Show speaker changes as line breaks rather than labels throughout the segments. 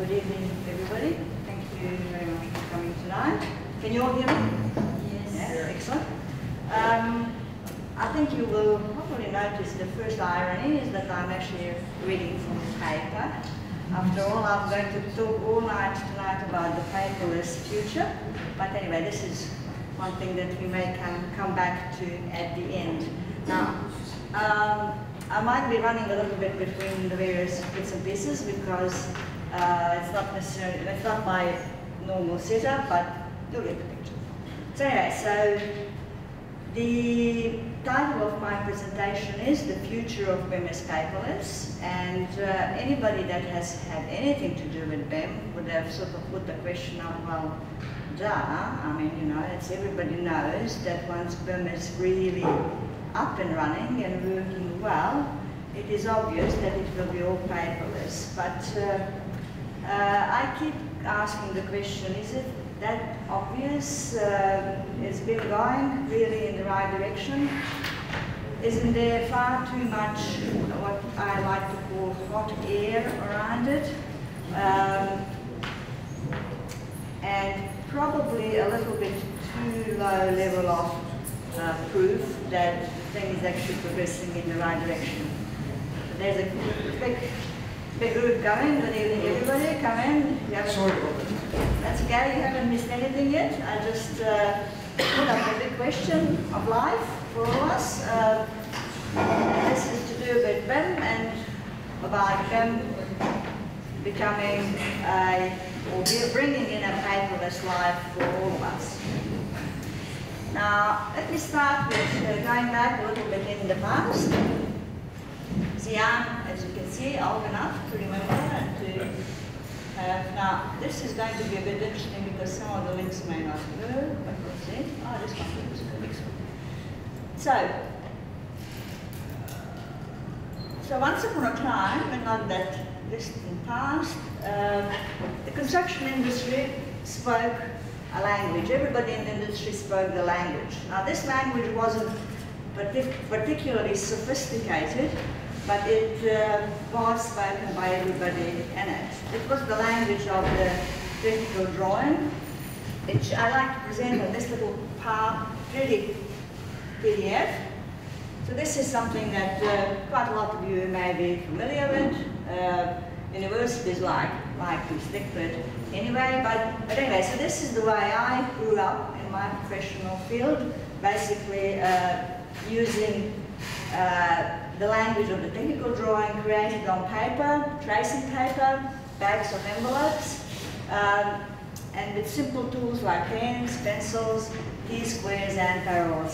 good evening, everybody. Thank you very much for coming tonight. Can you all hear me?
Yes.
Yes, excellent. Um, I think you will probably notice the first irony is that I'm actually reading from the paper. After all, I'm going to talk all night tonight about the paperless future. But anyway, this is one thing that we may come, come back to at the end. Now, um, I might be running a little bit between the various bits and pieces because uh, it's not necessarily, it's not my normal setup, but you'll get the picture. So anyway, so the title of my presentation is The Future of BIM is Paperless, and uh, anybody that has had anything to do with BIM would have sort of put the question up, well, duh, I mean, you know, it's everybody knows that once BIM is really up and running and working well, it is obvious that it will be all paperless. But uh, I keep asking the question, is it that obvious? Uh, is BIM going really in the right direction? Isn't there far too much what I like to call hot air around it? Um, and probably a little bit too low level of uh, proof that thing is actually progressing in the right direction. There's a group coming. Good evening, everybody. Come in. You haven't-. That's okay. You haven't missed anything yet. I just uh, put up a big question of life for all of us. Uh, this is to do with BIM and about BIM becoming a, or be- bringing in a paperless life for all of us. Now, let me start with uh, going back a little bit in the past. See, I'm, as you can see, old enough to remember and to have, now, this is going to be a bit interesting because some of the links may not work, but let's see. Oh, this one looks good. So, so once upon a time, and not that distant past, um, the construction industry spoke a language. Everybody in the industry spoke the language. Now this language wasn't partic particularly sophisticated, but it uh, was spoken by everybody in it. It was the language of the technical drawing, which I like to present on this little power, pretty PDF. So this is something that uh, quite a lot of you may be familiar with. Uh, universities like, like to stick with anyway, but, but anyway, so this is the way I grew up in my professional field, basically uh, using uh, the language of the technical drawing created on paper, tracing paper, bags of envelopes, um, and with simple tools like pens, pencils, T-squares and parallel,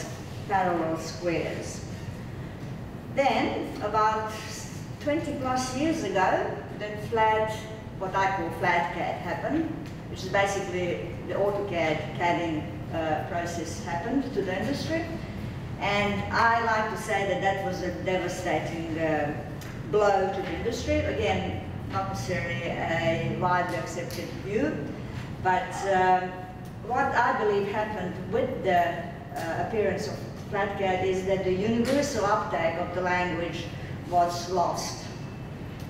parallel squares. Then, about 20 plus years ago, then flat, what I call flat CAD happened, which is basically the AutoCAD CADing uh, process happened to the industry. And I like to say that that was a devastating uh, blow to the industry. Again, not necessarily a widely accepted view, but um, what I believe happened with the uh, appearance of FlatCAD is that the universal uptake of the language was lost.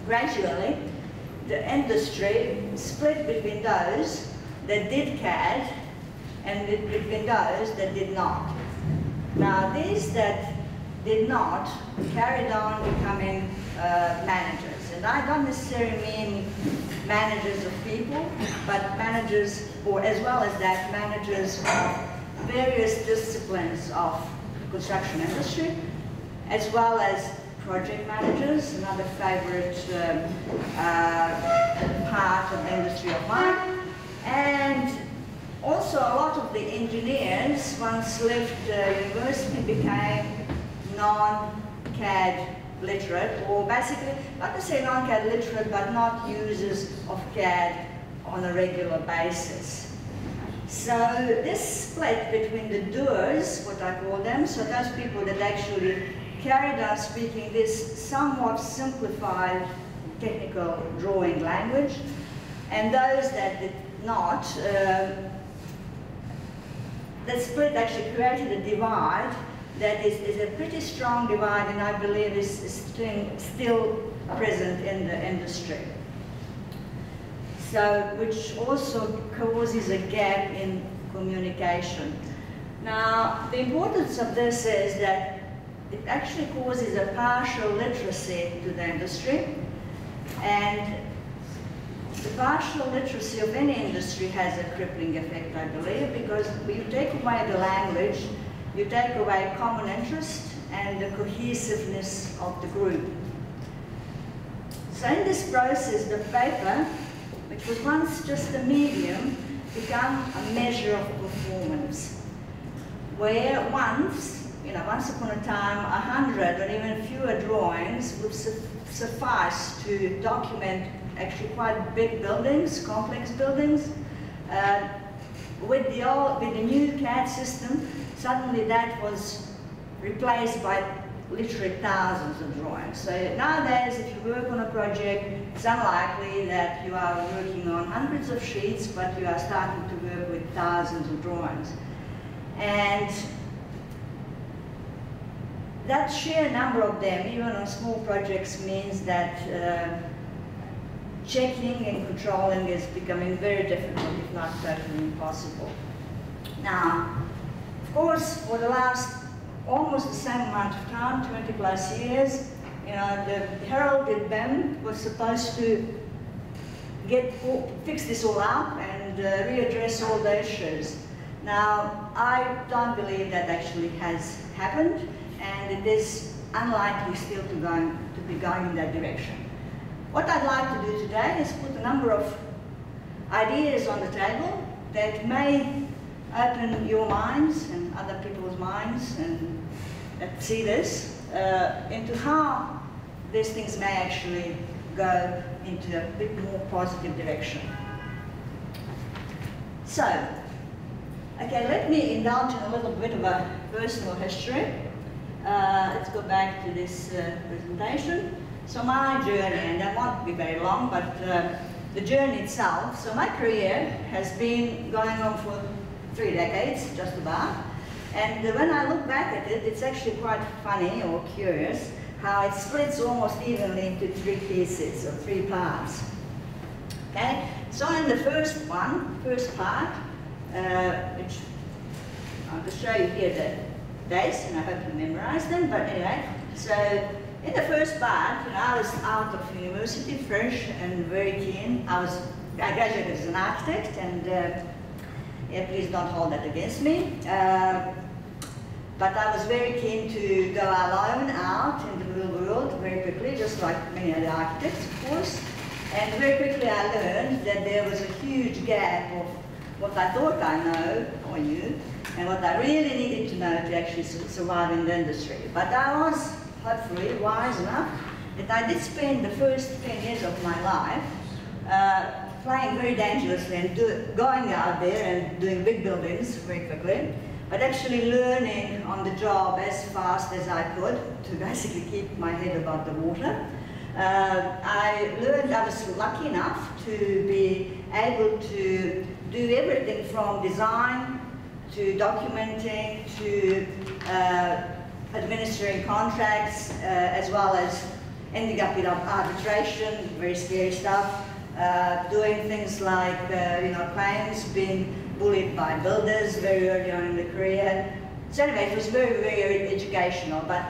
Gradually, the industry split between those that did CAD and between those that did not. Now, these that did not carried on becoming uh, managers. And I don't necessarily mean managers of people, but managers, or as well as that, managers of various disciplines of construction industry, as well as project managers, another favorite um, uh, part of the industry of mine, and also a lot of the engineers, once left uh, university, became non-CAD literate, or basically, not to say non-CAD literate, but not users of CAD on a regular basis. So this split between the doers, what I call them, so those people that actually carried on speaking this somewhat simplified technical drawing language, and those that did not, uh, that split actually created a divide that is, is a pretty strong divide and I believe is, is still, still present in the industry. so which also causes a gap in communication. Now, the importance of this is that it actually causes a partial literacy to the industry, and the partial literacy of any industry has a crippling effect, I believe, because you take away the language, you take away common interest and the cohesiveness of the group. So in this process, the paper, which was once just a medium, became a measure of performance, where once, you know, once upon a time, a hundred or even fewer drawings would su suffice to document actually quite big buildings, complex buildings. Uh, with the old, with the new CAD system, suddenly that was replaced by literally thousands of drawings. So nowadays, if you work on a project, it's unlikely that you are working on hundreds of sheets, but you are starting to work with thousands of drawings. And that sheer number of them, even on small projects, means that uh, checking and controlling is becoming very difficult, if not totally impossible. Now, of course, for the last almost the same amount of time, 20 plus years, you know, the heralded BIM was supposed to get fix this all up and uh, readdress all the issues. Now, I don't believe that actually has happened, and it is unlikely still to, to be going in that direction. What I'd like to do today is put a number of ideas on the table that may open your minds and other people's minds and see this uh, into how these things may actually go into a bit more positive direction. So, okay, let me indulge in a little bit of a personal history. Uh, let's go back to this uh, presentation. So my journey, and that won't be very long, but uh, the journey itself, so my career has been going on for three decades, just about. And when I look back at it, it's actually quite funny or curious how it splits almost evenly into three pieces or three parts. Okay, so in the first one, first part, uh, which I'll just show you here the dates, and I hope you memorize them, but anyway, so in the first part, know, I was out of university, fresh and very keen. I was, I graduated as an architect, and uh, yeah, please don't hold that against me. Uh, but I was very keen to go alone out in the real world very quickly, just like many other architects, of course. And very quickly I learned that there was a huge gap of what I thought I know or knew, and what I really needed to know to actually survive in the industry. But I was hopefully wise enough that I did spend the first 10 years of my life uh, flying very dangerously and do, going out there and doing big buildings very quickly, but actually learning on the job as fast as I could to basically keep my head above the water. Uh, I learned, I was lucky enough to be able to do everything from design to documenting to uh, administering contracts, uh, as well as ending up in arbitration, very scary stuff, uh, doing things like, uh, you know, claims, being bullied by builders very early on in the career. So anyway, it was very, very educational, but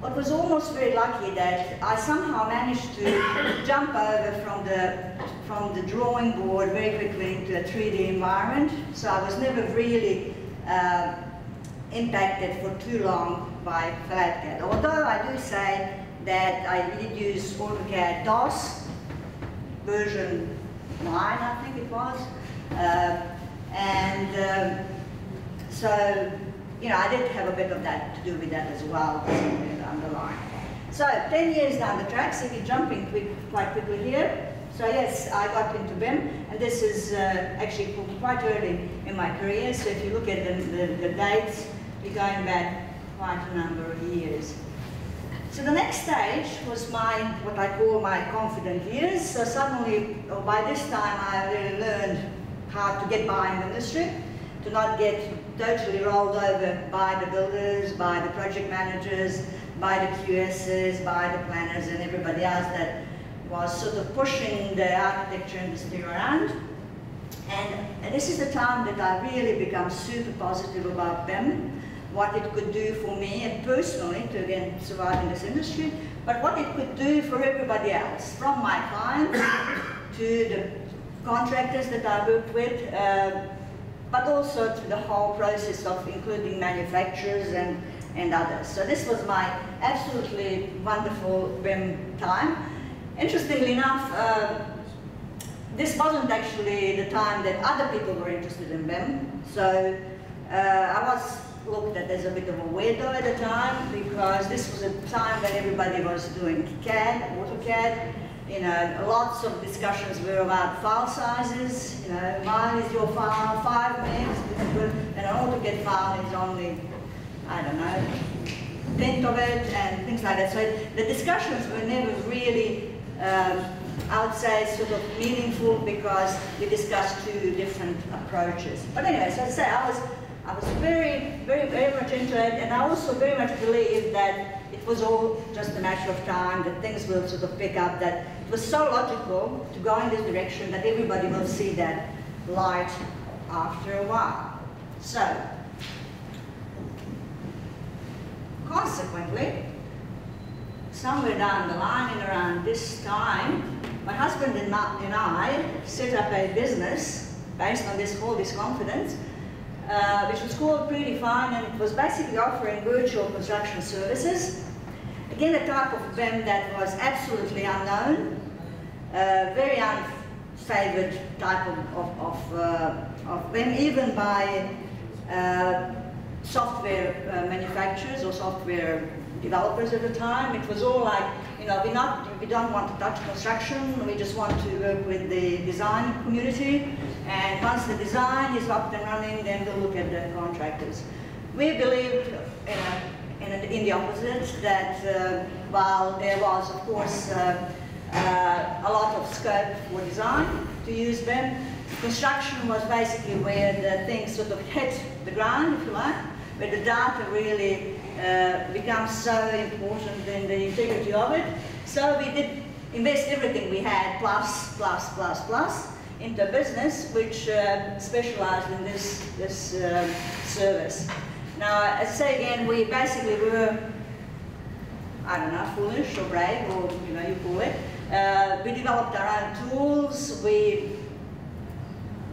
what was almost very lucky that I somehow managed to jump over from the from the drawing board very quickly into a 3D environment. So I was never really uh, impacted for too long by FlatCAD. Although I do say that I did use AutoCAD DOS, version 9 I think it was, uh, and um, so, you know, I did have a bit of that to do with that as well, underline. So, 10 years down the track, so we're jumping quick, quite quickly here. So yes, I got into BIM, and this is uh, actually quite early in my career. So if you look at the, the, the dates, you're going back quite a number of years. So the next stage was my, what I call my confident years. So suddenly, oh, by this time, I really learned how to get by in the industry, to not get totally rolled over by the builders, by the project managers, by the QSs, by the planners, and everybody else that was sort of pushing the architecture industry around. And, and this is the time that I really become super positive about BIM, what it could do for me and personally to again survive in this industry, but what it could do for everybody else, from my clients to the contractors that I worked with, uh, but also to the whole process of including manufacturers and, and others. So this was my absolutely wonderful BIM time. Interestingly enough, uh, this wasn't actually the time that other people were interested in BIM. So uh, I was looked at as a bit of a weirdo at the time because this was a time when everybody was doing CAD, AutoCAD, you know, lots of discussions were about file sizes, you know, mine is your file, five megs, and an AutoCAD file is only, I don't know, tenth of it, and things like that. So the discussions were never really, um, I would say, sort of meaningful because we discussed two different approaches. But anyway, so I say I was, I was very, very, very much into it, and I also very much believed that it was all just a matter of time, that things will sort of pick up, that it was so logical to go in this direction that everybody will see that light after a while. So, consequently, somewhere down the line and around this time, my husband and I set up a business based on this whole this confidence, uh, which was called Predefine, and it was basically offering virtual construction services Again, a type of BIM that was absolutely unknown, uh, very unfavored type of, of, of, uh, of BIM, even by uh, software uh, manufacturers or software developers at the time. It was all like, you know, we not we don't want to touch construction. We just want to work with the design community. And once the design is up and running, then we'll look at the contractors. We believe you know, in, in the opposite, that uh, while there was, of course, uh, uh, a lot of scope for design to use them, construction was basically where the things sort of hit the ground, if you like, where the data really uh, becomes so important in the integrity of it. So we did invest everything we had, plus, plus, plus, plus, into a business which uh, specialized in this, this uh, service. Now, as I say again, we basically were, I don't know, foolish or brave, or you know, you call it. Uh, we developed our own tools. We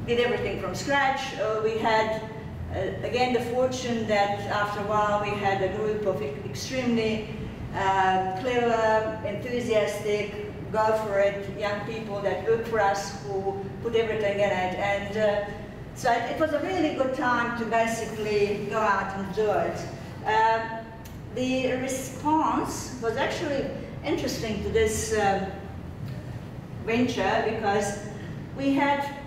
did everything from scratch. Uh, we had, again, the fortune that after a while we had a group of extremely uh, clever, enthusiastic, go for it young people that work for us who put everything in it. And uh, so it, it, was a really good time to basically go out and do it. Uh, the response was actually interesting to this um, venture because we had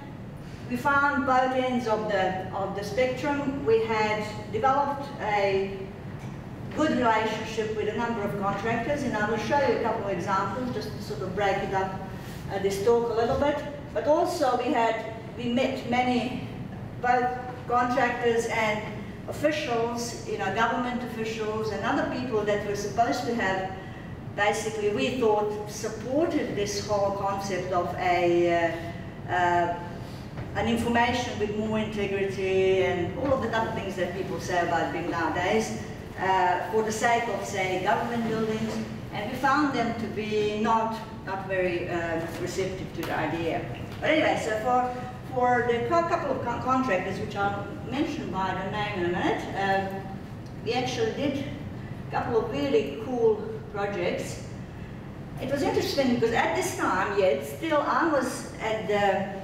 we found both ends of the of the spectrum. We had developed a good relationship with a number of contractors, and I will show you a couple of examples just to sort of break it up uh, this talk a little bit. But also we had we met many both contractors and officials, you know, government officials and other people that were supposed to have basically, we thought, supported this whole concept of a uh, uh, an information with more integrity and all of the other things that people say about BIM nowadays uh, for the sake of, say, government buildings. And we found them to be not, not very uh, receptive to the idea. But anyway, so for for the couple of contractors, which I'll mention by the name in a minute, um, we actually did a couple of really cool projects. It was interesting because at this time, yet, still I was at the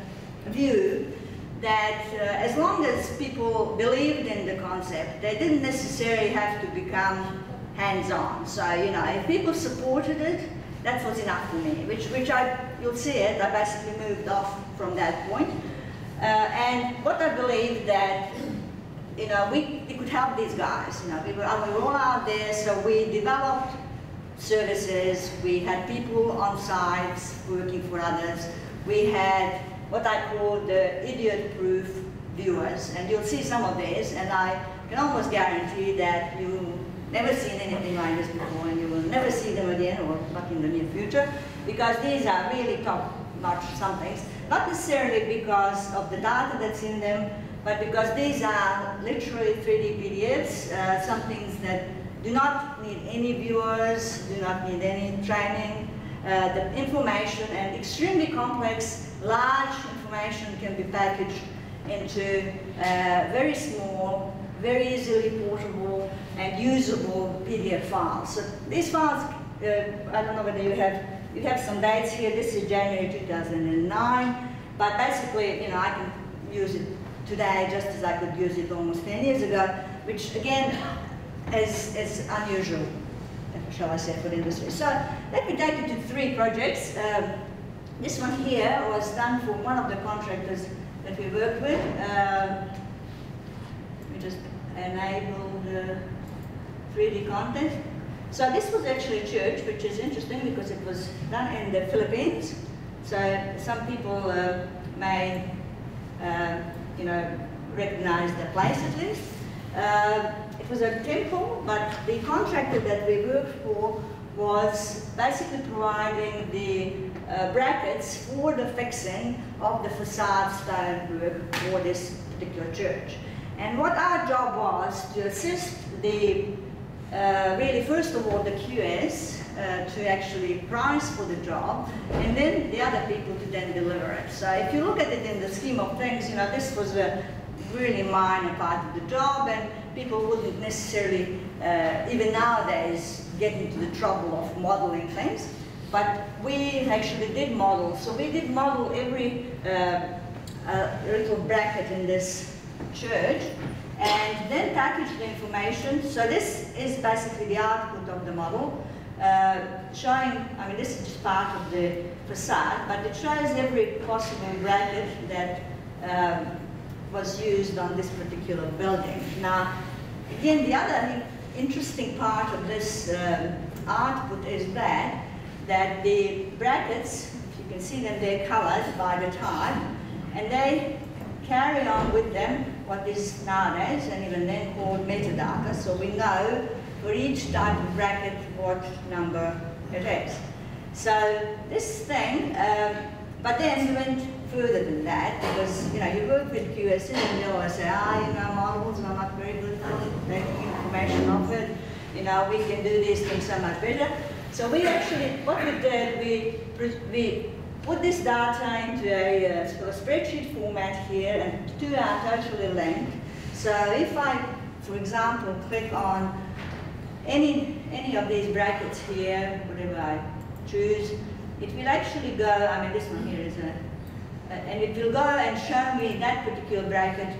view that uh, as long as people believed in the concept, they didn't necessarily have to become hands-on. So, you know, if people supported it, that was enough for me, which, which I, you'll see it, I basically moved off from that point. Uh, and what I believe that, you know, we, we could help these guys. You know, we were, we were all out there, so we developed services. We had people on sites working for others. We had what I call the idiot-proof viewers, and you'll see some of these, and I can almost guarantee that you never seen anything like this before and you will never see them again or not in the near future because these are really top-notch somethings. Not necessarily because of the data that's in them, but because these are literally 3D PDFs, uh, some things that do not need any viewers, do not need any training. Uh, the information and extremely complex, large information can be packaged into uh, very small, very easily portable and usable PDF files. So these files, uh, I don't know whether you have, you have some dates here. This is January 2009, but basically, you know, I can use it today just as I could use it almost 10 years ago, which again is, is unusual, shall I say, for the industry. So let me take you to three projects. Um, this one here was done for one of the contractors that we work with. Um, we just enabled uh, 3D content. So this was actually a church, which is interesting because it was done in the Philippines. So some people uh, may, uh, you know, recognize the place at least. Uh, it was a temple, but the contractor that we worked for was basically providing the uh, brackets for the fixing of the facade stonework for this particular church. And what our job was to assist the, uh, really first of all the QS uh, to actually price for the job, and then the other people to then deliver it. So if you look at it in the scheme of things, you know, this was a really minor part of the job, and people wouldn't necessarily, uh, even nowadays, get into the trouble of modeling things. But we actually did model. So we did model every uh, uh, little bracket in this church and then package the information. So this is basically the output of the model. Uh, showing, I mean, this is just part of the facade, but it shows every possible bracket that um, was used on this particular building. Now, again, the other interesting part of this um, output is that, that the brackets, if you can see them, they're colored by the time, and they carry on with them what is nowadays and even then called metadata. So we know for each type of bracket what number it is. So this thing, um, but then we went further than that because you know you work with QSs and they always say, ah, you know, models are not very good for taking information off it. You know, we can do these things so much better. So we actually, what we did, we we put this data into a, uh, a spreadsheet format here and two are totally linked. So if I, for example, click on any, any of these brackets here, whatever I choose, it will actually go, I mean this one here is a, and it will go and show me that particular bracket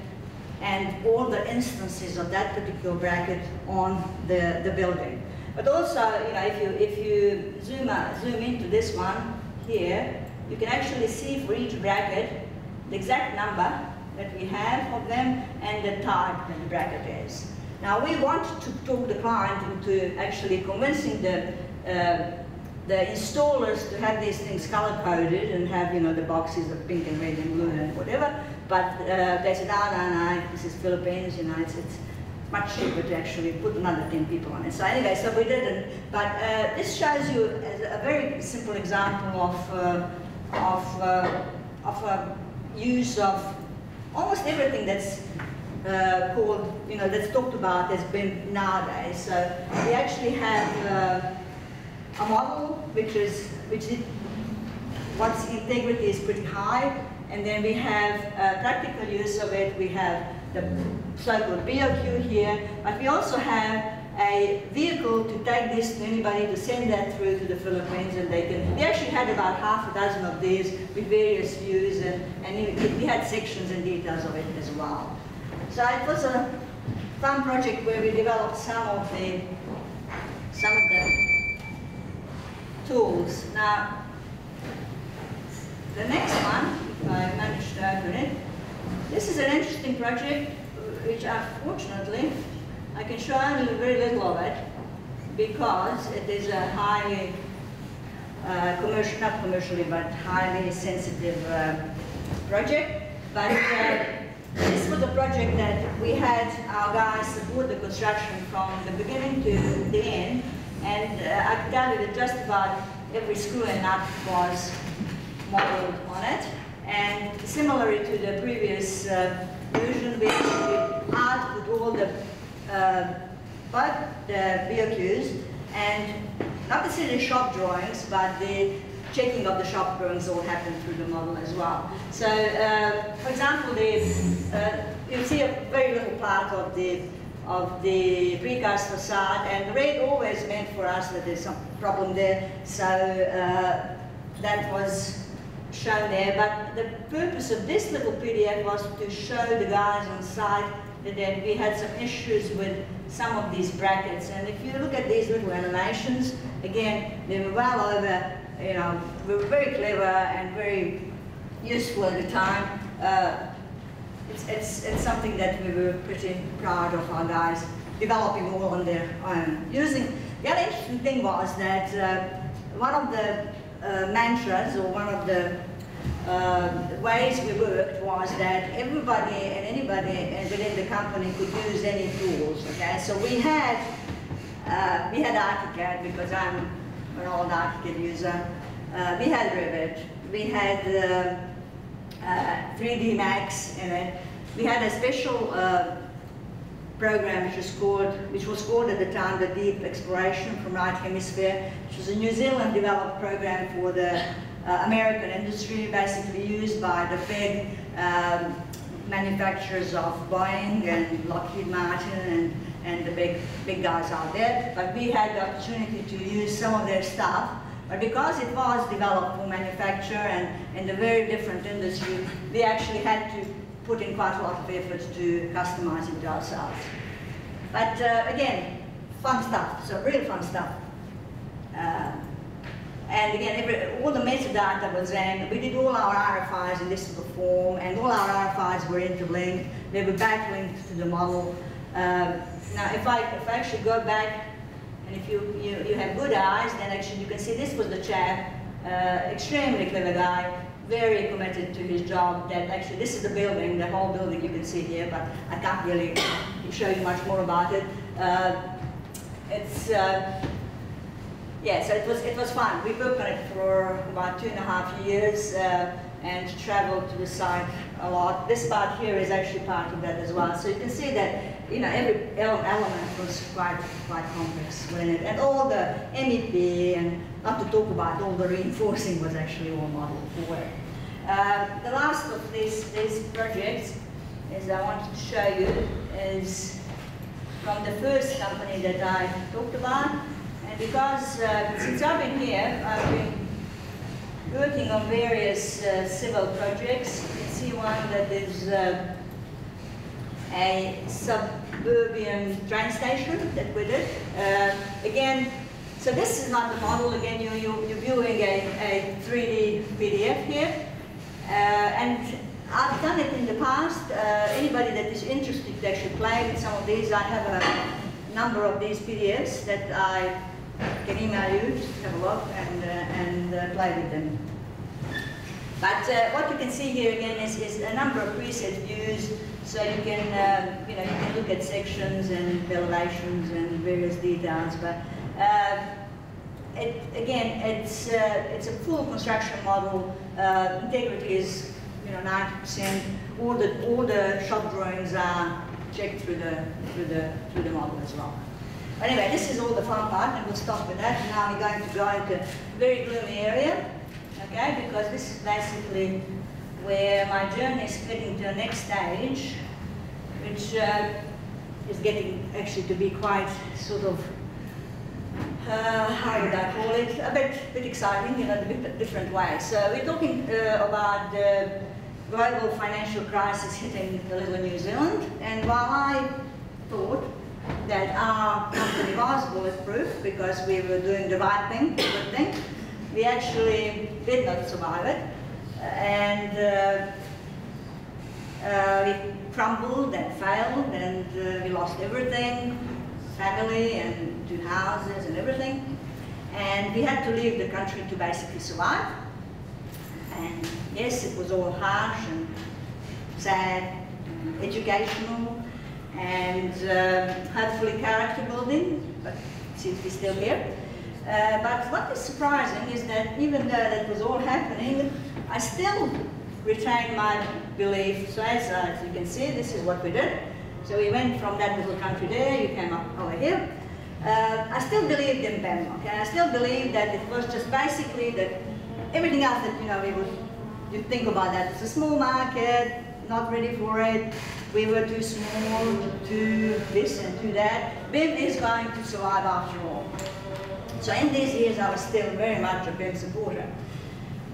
and all the instances of that particular bracket on the, the building. But also, you know, if you, if you zoom, out, zoom into this one here, you can actually see for each bracket the exact number that we have of them and the type that the bracket is. Now we want to talk the client into actually convincing the uh, the installers to have these things color coded and have you know the boxes of pink and red and blue and whatever. But uh, they said, no, no, no, this is Philippines, you know, it's, it's much cheaper to actually put another 10 people on it. So anyway, so we didn't. But uh, this shows you a very simple example of uh, of, uh, of a use of almost everything that's uh, called, you know, that's talked about as BIM nowadays. So we actually have uh, a model which is, which is, once integrity is pretty high, and then we have uh, practical use of it. We have the BOQ here, but we also have a vehicle to take this to anybody to send that through to the Philippines and they can, we actually had about half a dozen of these with various views and, and we had sections and details of it as well. So it was a fun project where we developed some of the, some of the tools. Now, the next one, if I manage to open it, this is an interesting project which unfortunately I can show only very little of it because it is a highly uh, commercial, not commercially, but highly sensitive uh, project. But uh, This was a project that we had our guys support the construction from the beginning to the end, and uh, I can tell you that just about every screw and nut was modeled on it. And similarly to the previous uh, version, we actually output all the uh, both the BOQs and not necessarily shop drawings, but the checking of the shop drawings all happened through the model as well. So, uh, for example, the, uh, you see a very little part of the of the precast facade, and red always meant for us that there's some problem there, so uh, that was shown there. But the purpose of this little PDF was to show the guys on site that we had some issues with some of these brackets. And if you look at these little animations, again, they were well over, you know, we were very clever and very useful at the time. Uh, it's, it's, it's something that we were pretty proud of our guys developing all on their own. Using, the other interesting thing was that uh, one of the mantras or one of the uh, ways we worked was that everybody and anybody within the company could use any tools. Okay, so we had uh, we had ArchiCAD because I'm an old ArchiCAD user. Uh, we had Revit. We had 3D uh, Max in it. We had a special uh, program which was called, which was called at the time the Deep Exploration from Right Hemisphere, which was a New Zealand developed program for the uh, American industry, basically used by the big um, manufacturers of Boeing and Lockheed Martin and, and the big, big guys out there. But we had the opportunity to use some of their stuff. But because it was developed for manufacture and in a very different industry, we actually had to put in quite a lot of effort to customize it ourselves. But uh, again, fun stuff, so really fun stuff. Uh, and again, every, all the metadata was in. We did all our RFIs in this form, and all our RFIs were interlinked. They were backlinked to the model. Uh, now, if I, if I actually go back, and if you, you, you have good eyes, then actually you can see this was the chap, uh, extremely clever guy, very committed to his job, that actually this is the building, the whole building you can see here, but I can't really show you much more about it. Uh, it's, uh, yeah, so it was, it was fun. We worked on it for about two and a half years uh, and traveled to the site a lot. This part here is actually part of that as well. So you can see that, you know, every element was quite, quite complex within it. And all the MEP and not to talk about all the reinforcing was actually all modeled for it. Uh, the last of these, these projects is I wanted to show you is from the first company that I talked about, and because uh, since I've been here, I've been working on various uh, civil projects. You can see one that is uh, a suburban train station that we did. Uh, again, so this is not the model. Again, you, you, you're viewing a, a 3D PDF here. Uh, and I've done it in the past. Uh, anybody that is interested to actually play with some of these, I have a number of these PDFs that I can email you, just have a look and, uh, and uh, play with them. But uh, what you can see here again is, is a number of preset views, so you can, um, you know, you can look at sections and elevations and various details. But uh, it, again, it's uh, it's a full construction model. Uh, integrity is, you know, 90%. All the all the shop drawings are checked through the through the through the model as well. Anyway, this is all the fun part, and we'll stop with that. Now we're going to go into a very gloomy area, okay, because this is basically where my journey is getting to the next stage, which uh, is getting actually to be quite sort of, uh, how would I call it, a bit, bit exciting in a bit different way. So we're talking uh, about the global financial crisis hitting the little New Zealand, and while I thought that our company was bulletproof because we were doing the right thing, the good thing. We actually did not survive it. And uh, uh, we crumbled and failed and uh, we lost everything, family and two houses and everything. And we had to leave the country to basically survive. And yes, it was all harsh and sad and educational and um, hopefully character building, but to be still here. Uh, but what is surprising is that even though that was all happening, I still retained my belief. So as, uh, as you can see, this is what we did. So we went from that little country there, you came up over here. Uh, I still believed in BIM, okay? I still believe that it was just basically that everything else that, you know, we would, you think about that. It's a small market, not ready for it. We were too small to this and to that. BIM is going to survive after all. So in these years, I was still very much a BIM supporter.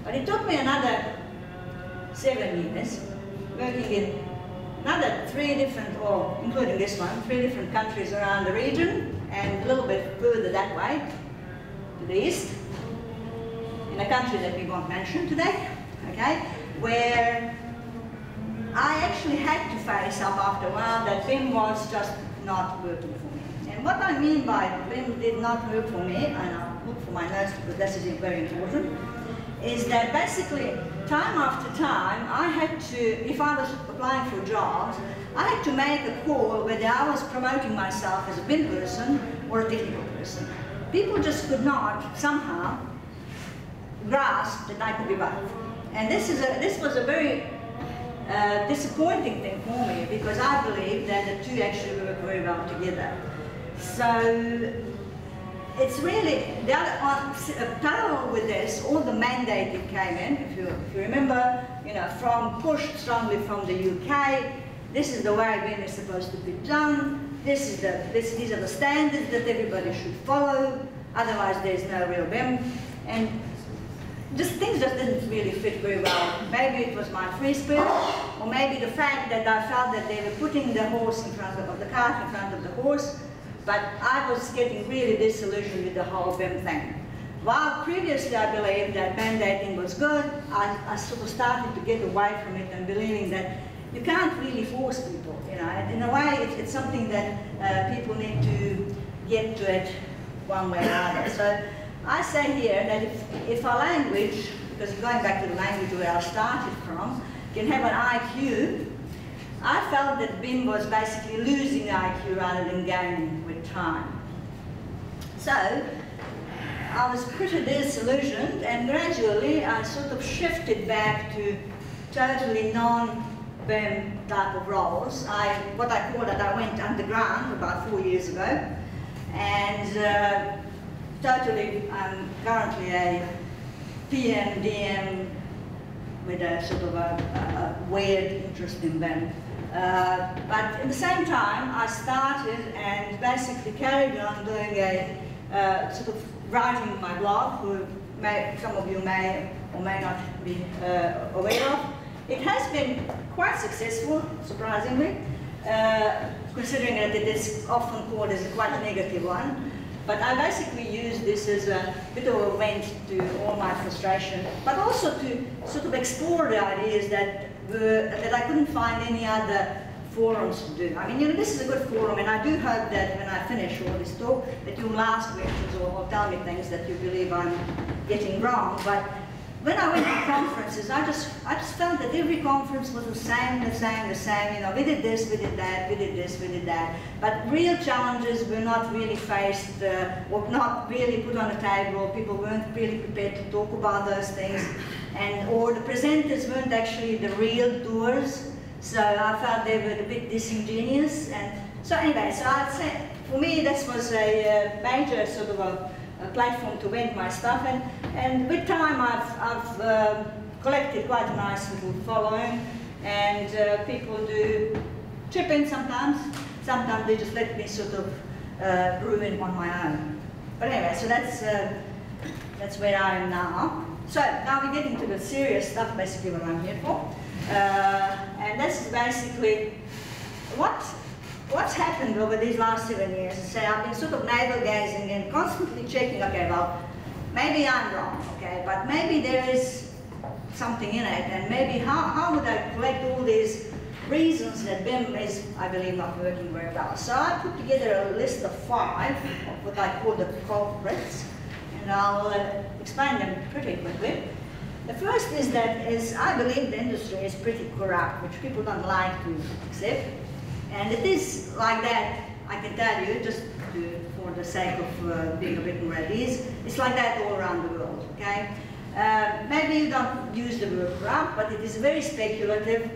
But it took me another seven years working in another three different, or including this one, three different countries around the region and a little bit further that way, to the east, in a country that we won't mention today, okay, where I actually had to face up after a while that BIM was just not working for me. And what I mean by BIM did not work for me, and I'll look for my notes because this is very important, is that basically time after time I had to, if I was applying for jobs, I had to make a call whether I was promoting myself as a BIM person or a technical person. People just could not somehow grasp that I could be both. And this, is a, this was a very uh, disappointing thing for me because I believe that the two actually work very well together. So it's really, the other, uh, parallel with this, all the mandate that came in, if you, if you remember, you know, from pushed strongly from the UK, this is the way BIM is supposed to be done, this is the, this, these are the standards that everybody should follow, otherwise there's no real BIM, and just things just didn't really fit very well. Maybe it was my free spirit, or maybe the fact that I felt that they were putting the horse in front of, the cart in front of the horse, but I was getting really disillusioned with the whole BIM thing. While previously I believed that mandating was good, I, I sort of started to get away from it and believing that you can't really force people, you know. In a way, it's, it's something that uh, people need to get to it one way or another. So I say here that if, if a language, because going back to the language where I started from, can have an IQ, I felt that BIM was basically losing IQ rather than gaining with time. So I was pretty disillusioned and gradually I sort of shifted back to totally non BIM type of roles. I, what I call it, I went underground about four years ago, and uh, totally, I'm currently a PMDM with a sort of a, a, a weird interest in BIM. Uh, but at the same time, I started and basically carried on doing a uh, sort of writing my blog, who may, some of you may or may not be uh, aware of. It has been quite successful, surprisingly, uh, considering that it is often called as quite a negative one. But I basically use this as a bit of a vent to all my frustration, but also to sort of explore the ideas that, were, that I couldn't find any other forums to do. I mean, you know, this is a good forum, and I do hope that when I finish all this talk, that you'll ask questions or, or tell me things that you believe I'm getting wrong. But when I went to conferences, I just, I just felt that every conference was the same, the same, the same. You know, we did this, we did that, we did this, we did that. But real challenges were not really faced uh, or not really put on the table. People weren't really prepared to talk about those things. And, or the presenters weren't actually the real doers. So I felt they were a bit disingenuous. And so anyway, so I'd say, for me, this was a uh, major sort of a a platform to vent my stuff. And, and with time, I've, I've uh, collected quite a nice little following, and uh, people do chip in sometimes. Sometimes they just let me sort of uh, ruin on my own. But anyway, so that's, uh, that's where I am now. So now we're getting to the serious stuff, basically what I'm here for. Uh, and this is basically what what's happened over these last seven years say I've been sort of navel gazing and constantly checking, okay, well, maybe I'm wrong, okay, but maybe there is something in it, and maybe how, how would I collect all these reasons that BIM is, I believe, not working very well. So I put together a list of five of what I call the culprits, and I'll uh, explain them pretty quickly. The first is that is I believe the industry is pretty corrupt, which people don't like to accept. And it is like that, I can tell you, just the sake of uh, being a bit more at ease, it's like that all around the world, okay? Uh, maybe you don't use the word corrupt, but it is very speculative.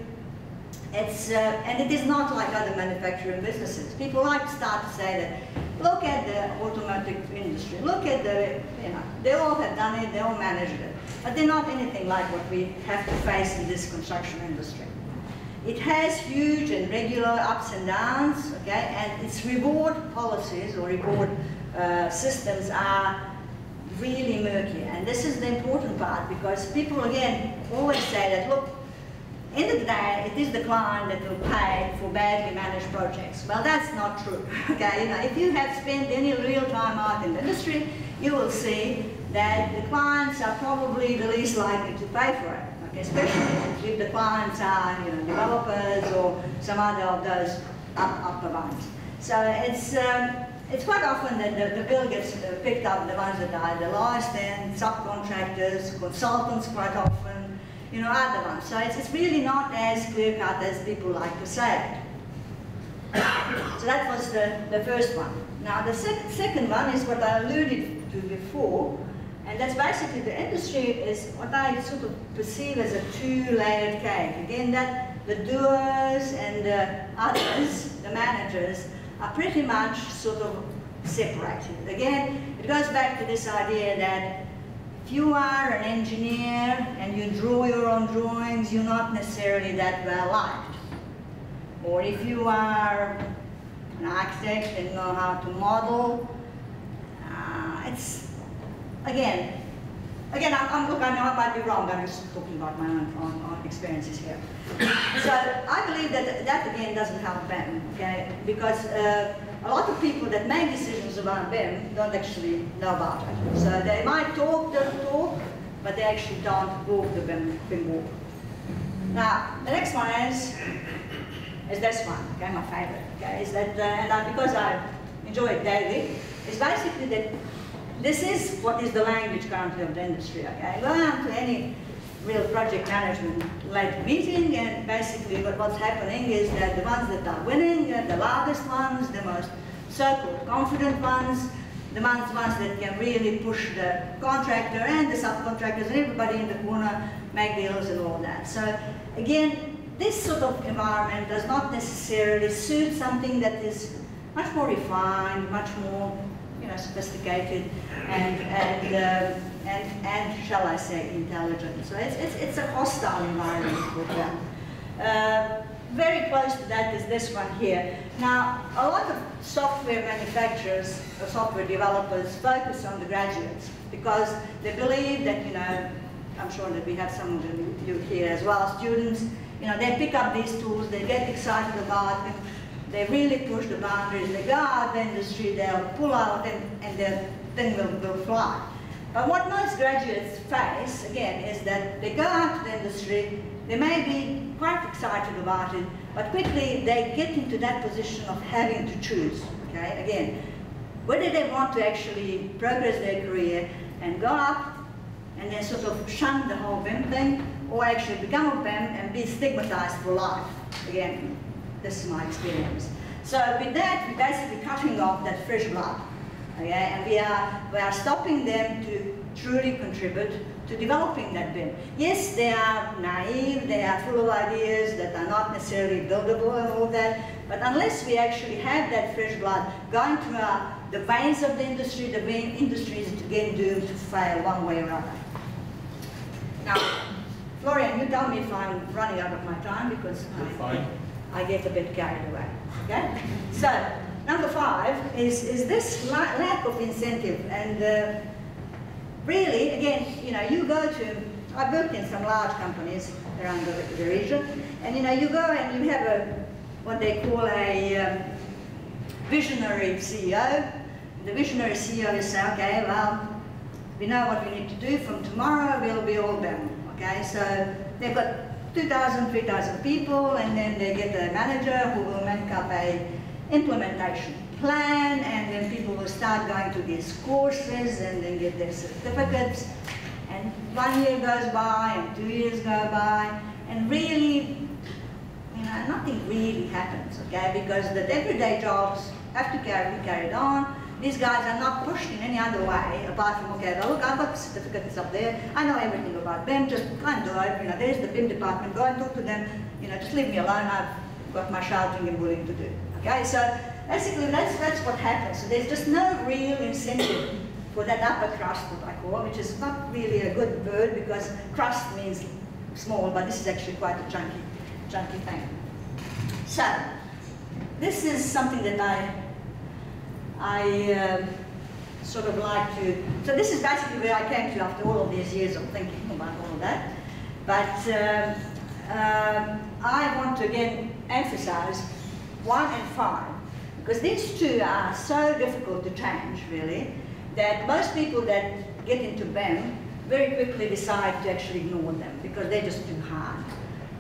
It's, uh, and it is not like other manufacturing businesses. People like to start to say that, look at the automotive industry, look at the, you know, they all have done it, they all managed it. But they're not anything like what we have to face in this construction industry. It has huge and regular ups and downs, okay, and its reward policies or reward uh, systems are really murky. And this is the important part because people, again, always say that, look, end of the day, it is the client that will pay for badly managed projects. Well, that's not true, okay? You know, if you have spent any real time out in the industry, you will see that the clients are probably the least likely to pay for it? Especially if the clients are you know, developers or some other of those up, upper ones. So it's, um, it's quite often that the, the bill gets uh, picked up, the ones that are the lowest end, subcontractors, consultants quite often, you know, other ones. So it's, it's really not as clear cut as people like to say so that was the, the first one. Now the sec second one is what I alluded to before, and that's basically the industry is what I sort of perceive as a two-layered cake. Again, that the doers and the others, the managers, are pretty much sort of separated. Again, it goes back to this idea that if you are an engineer and you draw your own drawings, you're not necessarily that well liked. Or if you are an architect and know how to model, uh, it's again, again, I'm, I'm, look, I know I might be wrong, but I'm just talking about my own, own, own experiences here. so I believe that that again doesn't help them, okay? Because uh, a lot of people that make decisions about them don't actually know about it. So they might talk the talk, but they actually don't walk the BIM, BIM walk. Now, the next one is, is this one, okay, my favorite, okay? Is that, uh, and I, because I enjoy it daily, it's basically that this is what is the language currently of the industry. Okay? Go out to any real project management led meeting and basically what, what's happening is that the ones that are winning the loudest ones, the most so-called confident ones, the ones, ones that can really push the contractor and the subcontractors and everybody in the corner make deals and all that. So again, this sort of environment does not necessarily suit something that is much more refined, much more you know, sophisticated and, and, uh, and, and, shall I say, intelligent. So it's, it's, it's a hostile environment for them. Uh, very close to that is this one here. Now, a lot of software manufacturers or software developers focus on the graduates because they believe that, you know, I'm sure that we have some of you here as well, students, you know, they pick up these tools, they get excited about them, they really push the boundaries. They go out the industry, they'll pull out and, and the thing will, will fly. But what most graduates face, again, is that they go out to the industry, they may be quite excited about it, but quickly they get into that position of having to choose, okay? Again, whether they want to actually progress their career and go up and then sort of shun the whole BIM thing, or actually become a BIM and be stigmatized for life. Again, this is my experience. So with that, we're basically cutting off that fresh blood. Okay? And we are, we are stopping them to truly contribute to developing that BIM. Yes, they are naive, they are full of ideas that are not necessarily buildable and all that, but unless we actually have that fresh blood going through our, the veins of the industry, the vein industry is again doomed to fail one way or another. Now, Florian, you tell me if I'm running out of my time because
You're fine.
I get a bit carried away. Okay? So, number five is, is this lack of incentive. And uh, really, again, you know, you go to, I've worked in some large companies around the, the region, and you know, you go and you have a, what they call a um, visionary CEO. The visionary CEO is say, okay, well, we know what we need to do from tomorrow, we'll be all done. Okay, so they've got 2,000, 3,000 people, and then they get a manager who will make up a implementation plan, and then people will start going to these courses and then get their certificates. And one year goes by, and two years go by, and really, you know, nothing really happens, okay? Because the everyday jobs have to carry, be carried on. These guys are not pushed in any other way, apart from, okay, well, look, I've got the certificates up there, I know everything about BIM, just go and do it, you know, there's the BIM department, go and talk to them, you know, just leave me alone, I've got my shouting and bullying to do, okay? So basically, that's, that's what happens. So there's just no real incentive for that upper crust, what I call, which is not really a good word because crust means small, but this is actually quite a chunky, chunky thing. So, this is something that I I um, sort of like to, so this is basically where I came to after all of these years of thinking about all of that. But um, um, I want to again emphasize one and five, because these two are so difficult to change, really, that most people that get into BIM very quickly decide to actually ignore them because they're just too hard.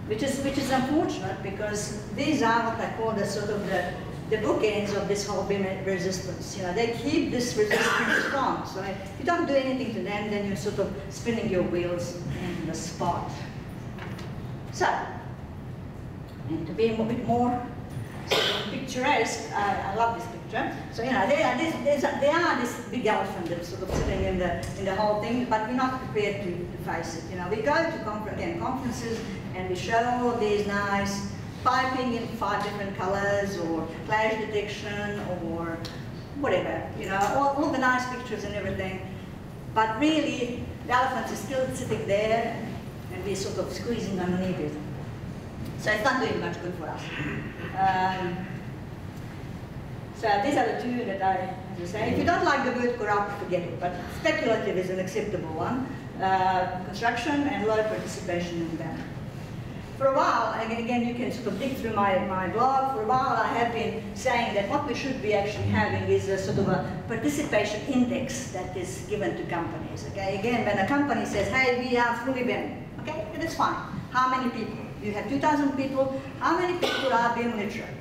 Which is, which is unfortunate because these are what I call the sort of the the bookends of this whole resistance. You know, they keep this resistance strong. So if you don't do anything to them, then you're sort of spinning your wheels in the spot. So, and to be a bit more sort of picturesque, I love this picture. So, you know, they are this, they are this big elephant that's sort of sitting in the, in the whole thing, but we're not prepared to, to face it. You know, we go to confer again, conferences and we show all these nice piping in five different colors or clash detection or whatever, you know, all, all the nice pictures and everything. But really, the elephant is still sitting there and we're sort of squeezing underneath it. So it's not doing much good for us. Um, so these are the two that I, as I say, if you don't like the word corrupt, forget it. But speculative is an acceptable one. Uh, construction and low participation in them for a while, and again, you can sort of dig through my, my blog, for a while I have been saying that what we should be actually having is a sort of a participation index that is given to companies, okay? Again, when a company says, hey, we are fully BIM, okay, that's fine. How many people? You have 2,000 people, how many people are BIM literate?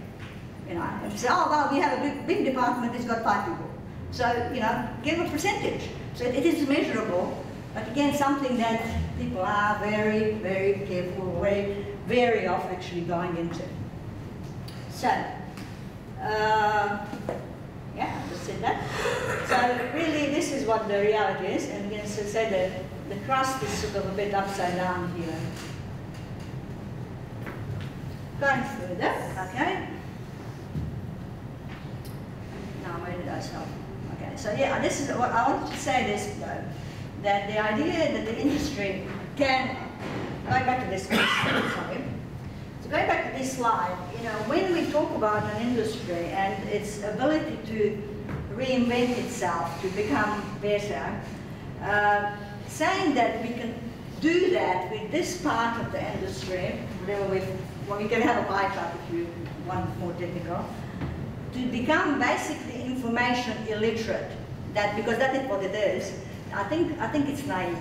You know, and you say, oh, well, we have a big, big department, it's got five people. So, you know, give a percentage. So it, it is measurable, but again, something that people are very, very careful, very wary of actually going into. So, uh, yeah, I just said that. So really, this is what the reality is, and as I said, the, the crust is sort of a bit upside down here. Going further, okay. Now, where did I stop? Okay, so yeah, this is what I wanted to say this though that the idea that the industry can, going back to this sorry, so going back to this slide, you know, when we talk about an industry and its ability to reinvent itself, to become better, uh, saying that we can do that with this part of the industry, with, well, you can have a pie chart if you want more technical, to become basically information illiterate, that because that is what it is, I think, I think it's naive.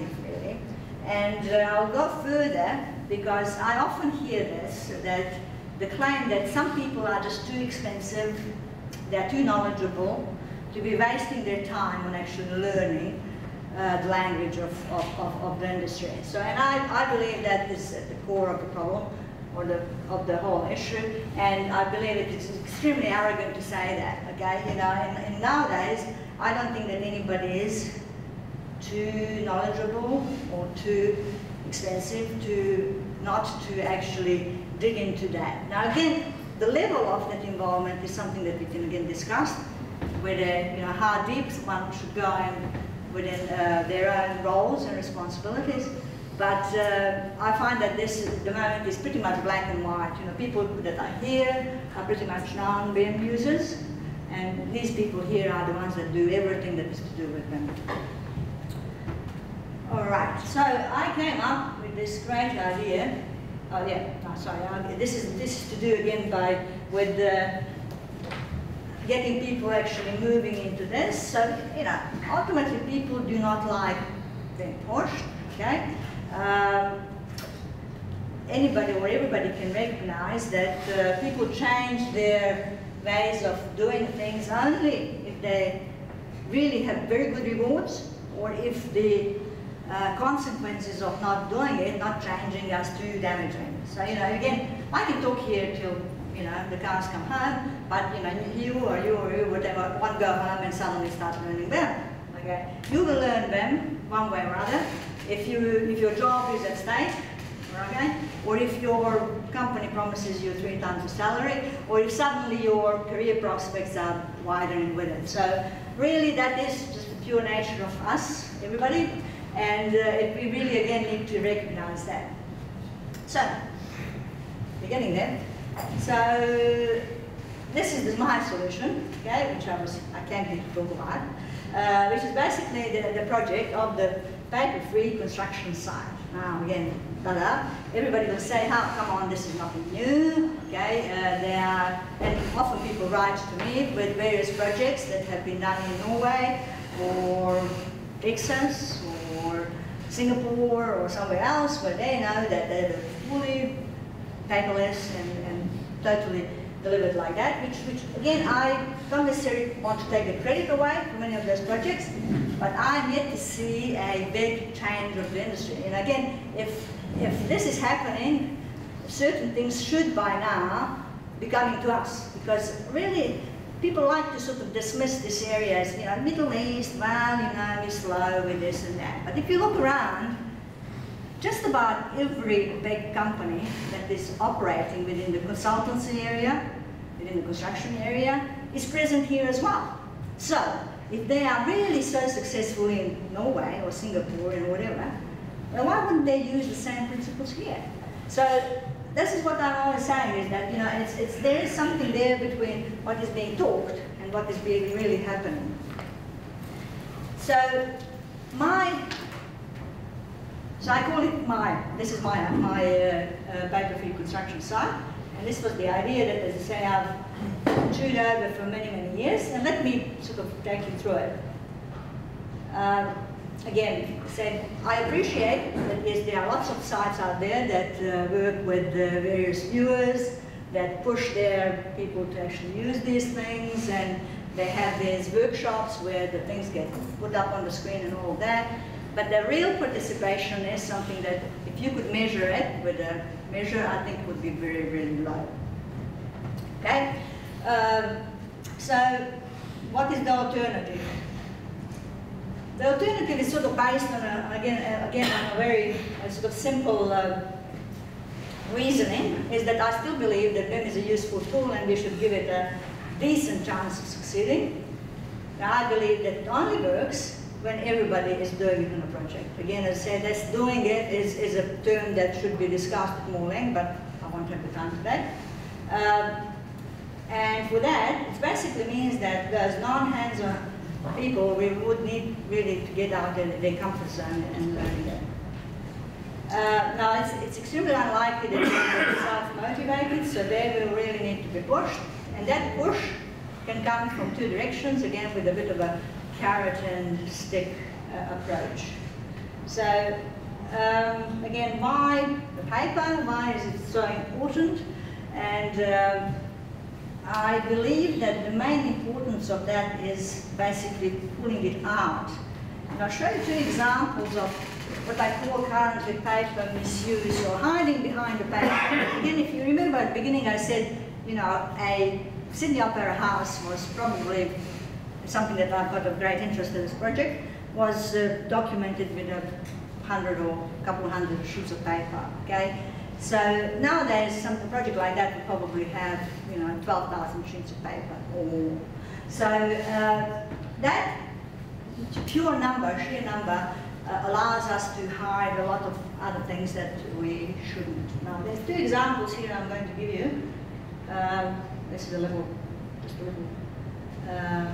And uh, I'll go further because I often hear this, that the claim that some people are just too expensive, they're too knowledgeable to be wasting their time on actually learning uh, the language of, of, of, of, the industry. So, and I, I believe that is at the core of the problem or the, of the whole issue, and I believe it is extremely arrogant to say that, okay? You know, and, and nowadays, I don't think that anybody is too knowledgeable or too expensive to not to actually dig into that. Now again, the level of that involvement is something that we can again discuss, whether, you know, how deep one should go in within uh, their own roles and responsibilities. But uh, I find that this, the moment is pretty much black and white. You know, people that are here are pretty much non-BIM users, and these people here are the ones that do everything that is to do with BIM. All right, so I came up with this great idea. Oh yeah, no, sorry, this is this is to do again by with uh, getting people actually moving into this. So you know, ultimately people do not like being pushed. Okay, um, anybody or everybody can recognize that uh, people change their ways of doing things only if they really have very good rewards or if the uh, consequences of not doing it, not changing us too damaging. So, you know, again, I can talk here till, you know, the cars come home, but, you know, you or you or you, whatever, one go home and suddenly start learning them. Okay? You will learn them one way or other. If, you, if your job is at stake, okay? Or if your company promises you three times the salary, or if suddenly your career prospects are widening with it. So really that is just the pure nature of us, everybody, and uh, we really again need to recognize that. So, beginning there. So this is my solution, okay, which I was I came here to talk about, uh, which is basically the, the project of the paper-free construction site. Now again, ta-da, everybody will say, how, come on, this is nothing new, okay, uh, there are, and often people write to me with various projects that have been done in Norway, or Texas, or Singapore, or somewhere else, where they know that they're fully paperless and, and totally delivered like that, which, which again, I don't necessarily want to take the credit away from any of those projects, but I'm yet to see a big change of the industry. And again, if, if this is happening, certain things should by now be coming to us, because really, people like to sort of dismiss this area as, you know, Middle East, well, you know, we're slow with this and that. But if you look around, just about every big company that is operating within the consultancy area, within the construction area, is present here as well. So, if they are really so successful in Norway or Singapore or whatever, well, why wouldn't they use the same principles here? So, this is what I'm always saying is that, you know, it's, it's, there is something there between what is being talked and what is being really happening. So, my so I call it my, this is my, my uh, uh, paper-free construction site. And this was the idea that, as I say, I've chewed over for many, many years. And let me sort of take you through it. Um, again, said, I appreciate that yes, there are lots of sites out there that uh, work with uh, various viewers, that push their people to actually use these things, and they have these workshops where the things get put up on the screen and all that. But the real participation is something that if you could measure it with a measure, I think would be very, very low. Okay? Um, so what is the alternative? The alternative is sort of based on, a, again, again on a very sort of simple uh, reasoning, is that I still believe that BIM is a useful tool and we should give it a decent chance of succeeding. Now I believe that it only works when everybody is doing it in a project. Again, as I said, that's doing it is, is a term that should be discussed at more length, but I won't have the time today. Um, and for that, it basically means that there's non-hands-on people, we would need really to get out of their comfort zone and learn that. Uh, now, it's, it's extremely unlikely that people are self-motivated, so they will really need to be pushed. And that push can come from two directions, again, with a bit of a carrot and stick uh, approach. So um, again, why the paper? Why is it so important? And um, I believe that the main importance of that is basically pulling it out. And I'll show you two examples of what I call currently paper misuse or hiding behind the paper. Again, if you remember at the beginning I said, you know, a Sydney Opera House was probably something that I've got of great interest in this project, was uh, documented with a hundred or a couple hundred sheets of paper, okay? So nowadays, some project like that would probably have, you know, 12,000 sheets of paper or more. So uh, that pure number, sheer number, uh, allows us to hide a lot of other things that we shouldn't. Now, there's two examples here I'm going to give you. Um, this is a little, just a little uh,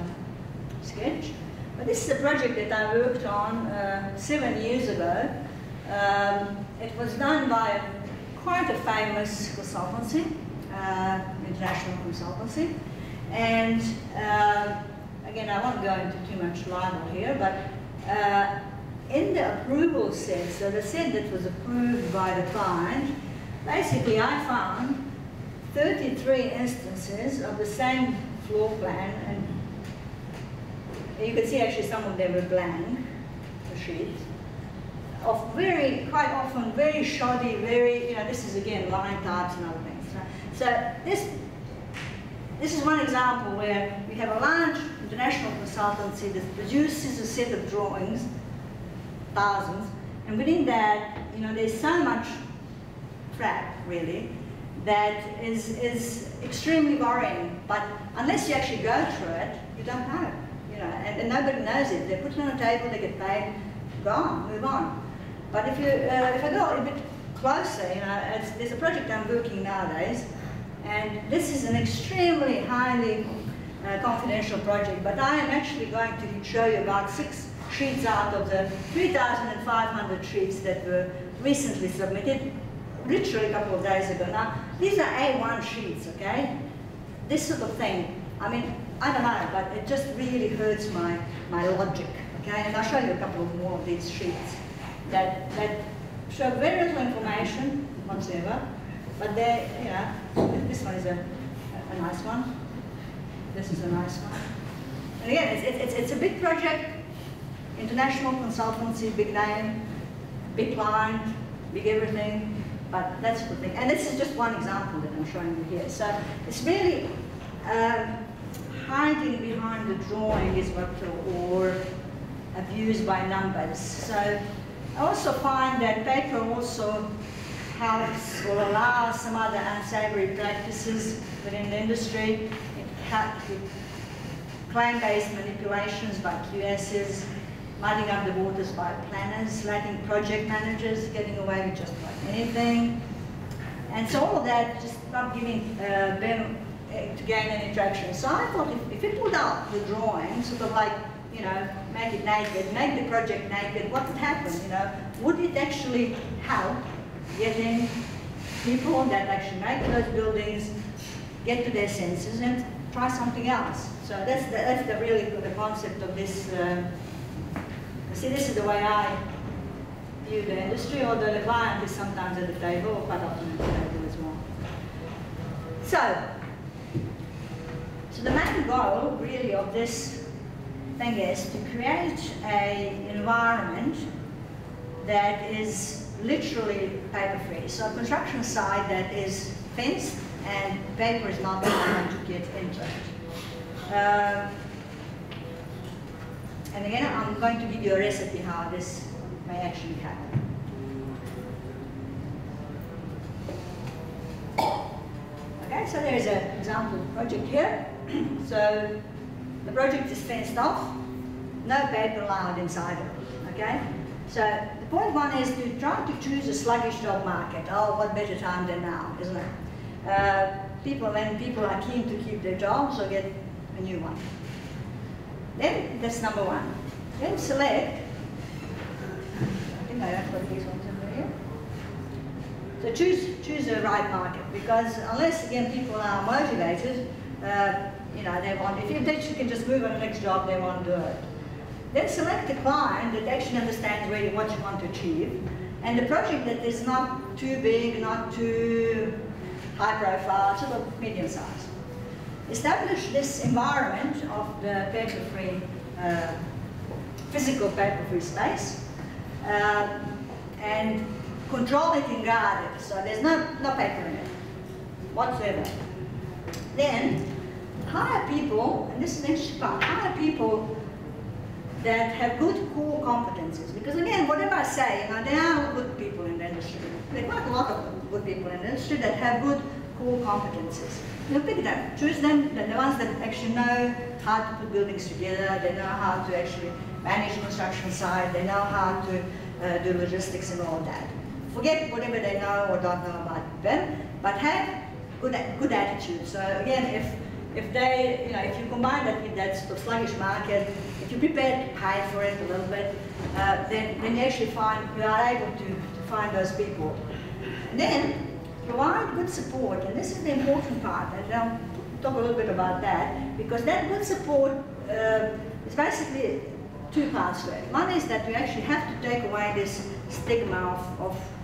sketch. But this is a project that I worked on uh, seven years ago. Um, it was done by quite a famous consultancy, uh, international consultancy. And uh, again, I won't go into too much libel here, but uh, in the approval set, so the set that was approved by the client, basically I found 33 instances of the same floor plan and you can see actually some of them were blank, the sheets. Of very, quite often very shoddy, very, you know, this is again line types and other things. So this, this is one example where we have a large international consultancy that produces a set of drawings, thousands, and within that, you know, there's so much crap, really, that is, is extremely worrying. But unless you actually go through it, you don't know. You know, and, and nobody knows it. They put it on a table, they get paid, go on, move on. But if you, uh, if I go a bit closer, you know, there's a project I'm working nowadays, and this is an extremely highly uh, confidential project, but I am actually going to show you about six sheets out of the 3,500 sheets that were recently submitted, literally a couple of days ago. Now, these are A1 sheets, okay? This sort of thing. I mean, I don't know, but it just really hurts my, my logic, okay? And I'll show you a couple of more of these sheets that, that show very little information whatsoever, but they, you know, this one is a, a nice one. This is a nice one. And again, it's, it's, it's a big project, international consultancy, big name, big client, big everything, but that's the thing. And this is just one example that I'm showing you here. So it's really um, hiding behind the drawing is what, or abused by numbers. So I also find that paper also helps or allows some other unsavory practices within the industry. It claim-based manipulations by QSs, muddying up the waters by planners, letting project managers getting away with just about anything. And so all of that just not giving uh, them uh, to gain any traction. So I thought if, if it pulled out the drawing, sort of like, you know, make it naked, make the project naked, what would happen, you know? Would it actually help getting people that actually make those buildings get to their senses and try something else? So that's the, that's the really the concept of this uh, See, this is the way I view the industry, although the client is sometimes at the table, or quite often at the table as well. So, so the main goal, really, of this thing is to create an environment that is literally paper-free. So a construction site that is fenced and paper is not going to get into it. Uh, and again, I'm going to give you a recipe how this may actually happen. Okay, so there's an example project here. so the project is fenced off, no paper allowed inside it, okay? So the point one is to try to choose a sluggish job market. Oh, what better time than now, isn't it? Uh, people, when people are keen to keep their jobs or get a new one. Then that's number one. Then select, I think I have got these ones over here. So choose, choose the right market because unless again people are motivated, uh, you know, they want, if you can just move on the next job, they won't do it. Then select a client that actually understands really what you want to achieve and the project that is not too big, not too high profile, sort of medium size establish this environment of the paper-free, uh, physical paper-free space, uh, and control it and guard it. So there's no, no paper in it whatsoever. Then hire people, and this is interesting part, hire people that have good core competencies. Because again, whatever I say, you know, there are good people in the industry. There are quite a lot of good people in the industry that have good core competencies. You pick them, choose them, the, the ones that actually know how to put buildings together, they know how to actually manage construction site, they know how to uh, do logistics and all that. Forget whatever they know or don't know about them, but have good, good attitude. So again, if if they, you know, if you combine that with that sort of sluggish market, if you prepare to pay for it a little bit, uh, then, then you actually find, you are able to, to find those people. And then, provide good support, and this is the important part, and I'll talk a little bit about that, because that good support uh, is basically two parts to it. One is that you actually have to take away this stigma of, of,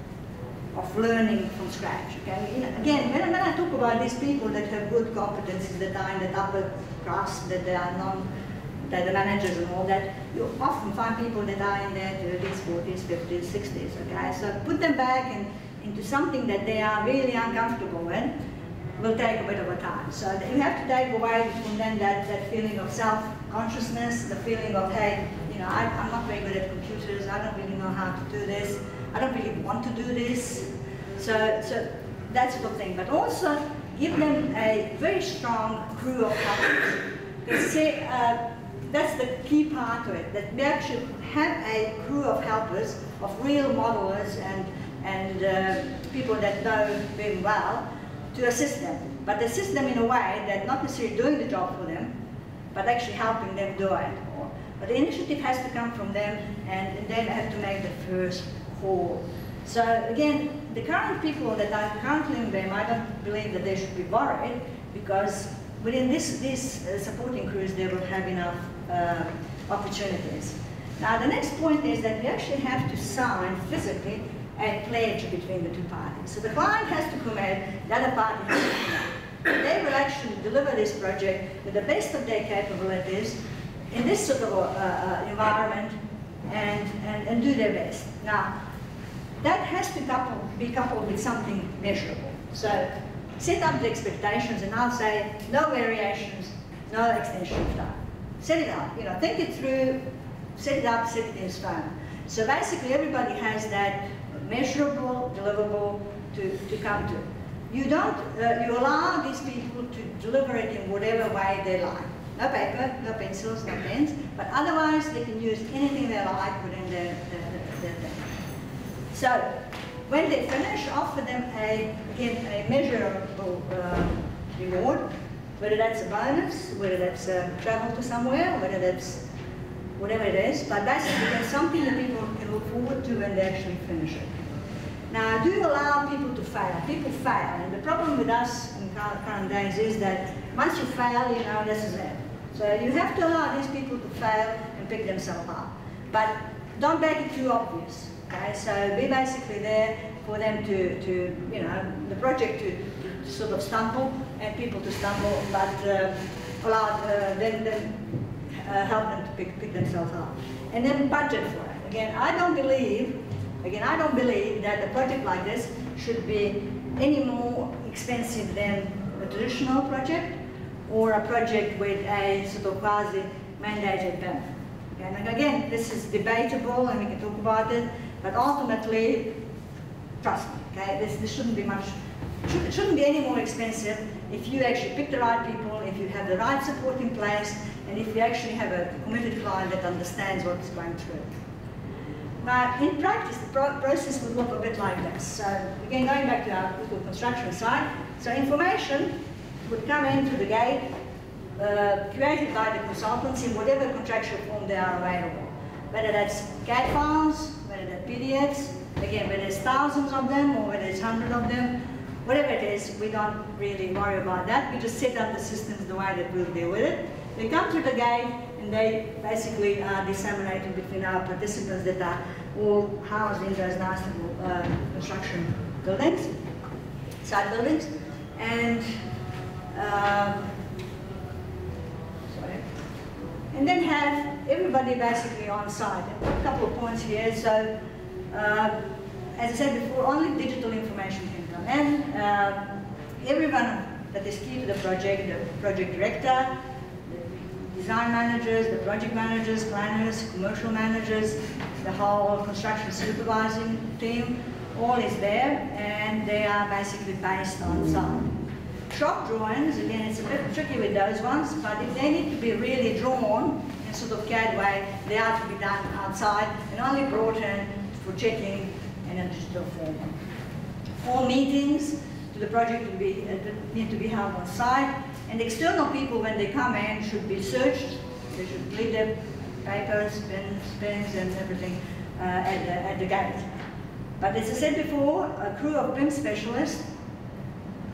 of learning from scratch. Okay? Again, when, when I talk about these people that have good competencies, that are in the upper crust, that they are non the, the managers and all that, you often find people that are in their 30s, 40s, 50s, 60s, okay? So put them back in, into something that they are really uncomfortable in will take a bit of a time. So you have to take away from them that, that feeling of self-consciousness, the feeling of, hey, you know, I, I'm not very good at computers, I don't really know how to do this, I don't really want to do this. So, so that sort of thing. But also give them a very strong crew of helpers. Uh, that's the key part of it, that we actually have a crew of helpers, of real modelers and, and uh, people that know very well to assist them. But assist them in a way that not necessarily doing the job for them, but actually helping them do it. But the initiative has to come from them and, and they have to make the first So again, the current people that are in BIM, I don't believe that they should be worried because within this, these uh, supporting crews, they will have enough uh, opportunities. Now the next point is that we actually have to sign physically a pledge between the two parties. So the client has to commit, the other party has to commit. They will actually deliver this project with the best of their capabilities in this sort of uh, uh, environment and, and, and do their best. Now, that has to couple, be coupled with something measurable. So set up the expectations and I'll say no variations, no extension of time. Set it up, you know, think it through, set it up, set it in stone. So basically everybody has that measurable, deliverable to, to come to. You don't, uh, you allow these people to deliver it in whatever way they like. No paper, no pencils, no pens, but otherwise they can use anything they like within their thing. So when they finish, offer them a, again, a measurable uh, reward, whether that's a bonus, whether that's uh, travel to somewhere, whether that's whatever it is, but basically there's something that people can look forward to when they actually finish it. Now, do allow people to fail. People fail, and the problem with us in current days is that once you fail, you know, this is it. So you have to allow these people to fail and pick themselves up. But don't make it too obvious. Okay, so be basically there for them to, to you know, the project to, to sort of stumble and people to stumble, but uh, allow uh, them, them uh, help them to pick, pick themselves up. And then budget for it. Again, I don't believe, again, I don't believe that a project like this should be any more expensive than a traditional project or a project with a sort of quasi-mandated benefit. Okay? And again, this is debatable and we can talk about it, but ultimately, trust me, okay, this, this shouldn't be much, should, shouldn't be any more expensive if you actually pick the right people, if you have the right support in place, and if you actually have a committed client that understands what's going through. Now, in practice, the pro process would look a bit like this. So, again, going back to our construction site, so information would come in through the gate, uh, created by the consultants in whatever contractual form they are available. Whether that's CAD files, whether they're PDFs, again, whether there's thousands of them or whether there's hundreds of them, whatever it is, we don't really worry about that. We just set up the systems the way that we'll deal with it. They come through the gate and they basically are disseminated between our participants that are all housed in those nice little uh, construction buildings, side buildings. And um, sorry. And then have everybody basically on site. A couple of points here. So, uh, as I said before, only digital information can come in. Uh, everyone that is key to the project, the project director, the design managers, the project managers, planners, commercial managers, the whole construction supervising team, all is there, and they are basically based on site. Shop drawings, again, it's a bit tricky with those ones, but if they need to be really drawn in sort of CAD way, they are to be done outside and only brought in for checking in a digital form. All meetings to the project will be, uh, need to be held on site, and external people, when they come in, should be searched. They should leave their papers, pens, pens, and everything uh, at, the, at the gate. But as I said before, a crew of BIM specialists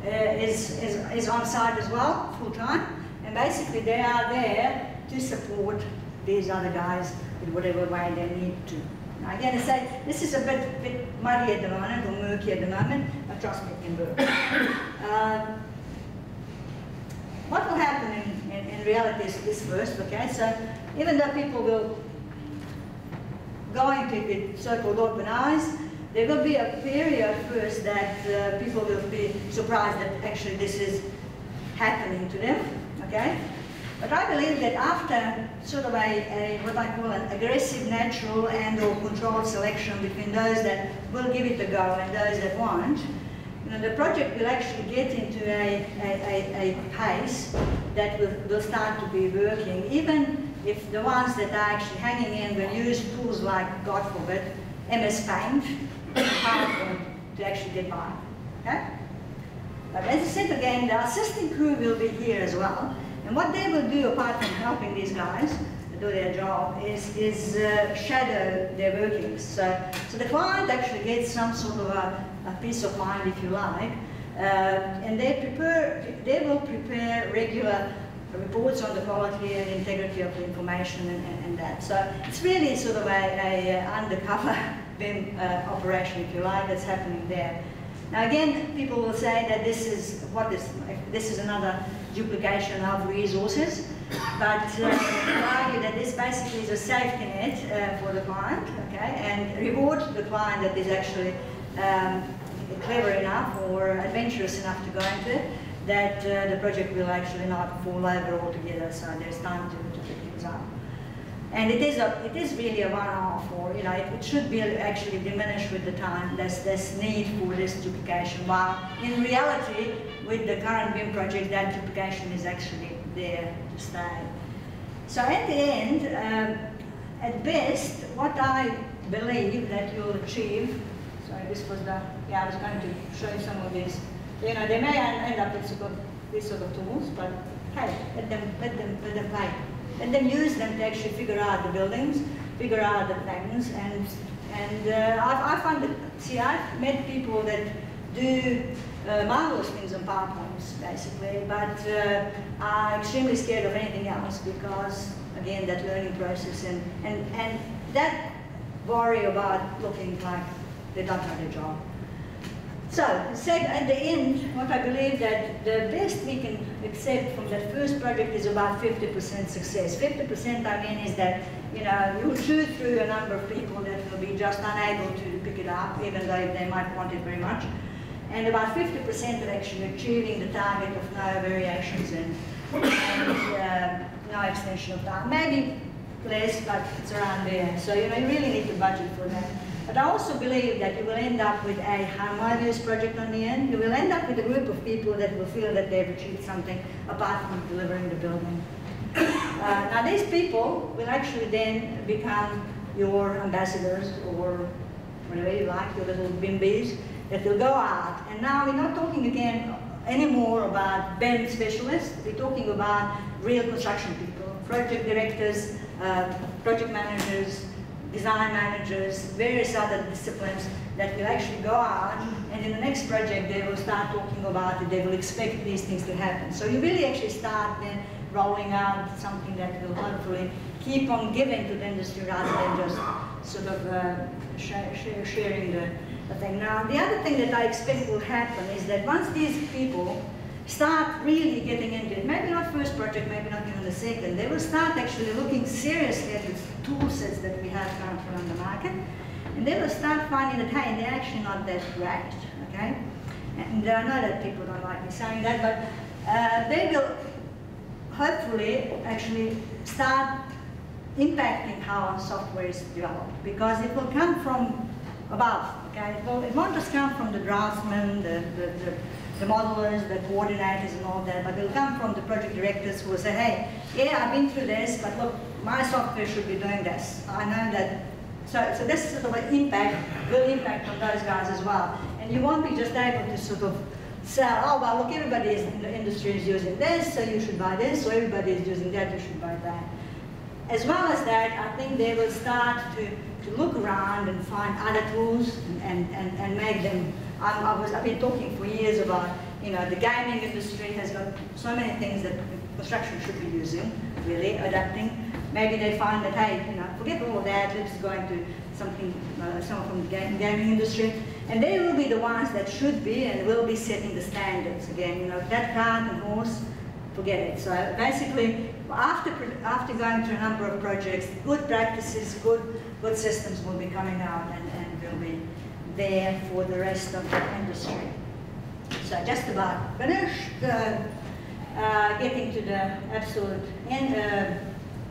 is, is, is on site as well, full time, and basically they are there to support these other guys in whatever way they need to. Now again, I say this is a bit, bit muddy at the moment, or murky at the moment, but trust me, it can work. uh, what will happen in, in, in reality is, this first, okay? So even though people will go into it so-called open eyes, there will be a period first that uh, people will be surprised that actually this is happening to them, okay? But I believe that after sort of a, a, what I call an aggressive natural and or controlled selection between those that will give it a go and those that won't, you know, the project will actually get into a, a, a, a pace that will, will start to be working, even if the ones that are actually hanging in will use tools like, God forbid, MS Paint, To actually get by. Okay? But as I said again, the assisting crew will be here as well. And what they will do, apart from helping these guys do their job, is, is uh, shadow their workings. So, so the client actually gets some sort of a, a peace of mind, if you like, uh, and they prepare, they will prepare regular reports on the quality and integrity of the information and, and, and that. So it's really sort of a, a, a undercover BIM uh, operation, if you like, that's happening there. Now again, people will say that this is what is this is another duplication of resources, but uh, I argue that this basically is a safety net uh, for the client, okay, and reward the client that is actually um, clever enough or adventurous enough to go into it, that uh, the project will actually not fall over altogether, so there's time to, to pick things up. And it is a, it is really a one-off, or you know, it, it, should be actually diminished with the time. There's this need for this duplication. While in reality, with the current BIM project, that duplication is actually there to stay. So at the end, um, at best, what I believe that you'll achieve. Sorry, this was the yeah. I was going to show you some of these. You know, they may end up with sort of these sort of tools, but hey, let them let them let them play and then use them to actually figure out the buildings, figure out the plans, and and uh, I, I find that, see, I've met people that do uh, marvelous things on PowerPoints, basically, but uh, are extremely scared of anything else because, again, that learning process and, and, and that worry about looking like they don't know their job. So, at the end, what I believe that the best we can accept from that first project is about 50% success. 50% I mean is that, you know, you shoot through a number of people that will be just unable to pick it up, even though they might want it very much. And about 50% of actually achieving the target of no variations and, and uh, no extension of time. Maybe less, but it's around there. So, you know, you really need to budget for that. But I also believe that you will end up with a harmonious project on the end. You will end up with a group of people that will feel that they've achieved something apart from delivering the building. Uh, now these people will actually then become your ambassadors or whatever you like, your little bimbies that will go out. And now we're not talking again anymore about BIM specialists. We're talking about real construction people, project directors, uh, project managers, design managers, various other disciplines that will actually go out and in the next project they will start talking about it, they will expect these things to happen. So you really actually start then rolling out something that will hopefully keep on giving to the industry rather than just sort of uh, sharing the, the thing. Now the other thing that I expect will happen is that once these people start really getting into it. Maybe not first project, maybe not even the second. They will start actually looking seriously at the tool sets that we have currently on the market. And they will start finding that, hey, they're actually not that great, okay? And I know that people don't like me saying that, but uh, they will hopefully actually start impacting how our software is developed because it will come from above, okay? It, won't just come from the draftsman, the, the, the the modelers, the coordinators and all that, but they'll come from the project directors who will say, hey, yeah, I've been through this, but look, my software should be doing this. I know that. So, so this sort of impact will impact on those guys as well. And you won't be just able to sort of sell, oh, well, look, everybody in the industry is using this, so you should buy this, or everybody is using that, you should buy that. As well as that, I think they will start to, to look around and find other tools and, and, and make them I'm, I was, I've been talking for years about, you know, the gaming industry has got so many things that construction should be using, really, adapting. Maybe they find that, hey, you know, forget all that, let's go into something, uh, someone from the game, gaming industry. And they will be the ones that should be and will be setting the standards again. You know, that cart and horse forget it. So basically, after, after going through a number of projects, good practices, good, good systems will be coming out and, there for the rest of the industry. So just about finished. Uh, uh, getting to the absolute end, uh,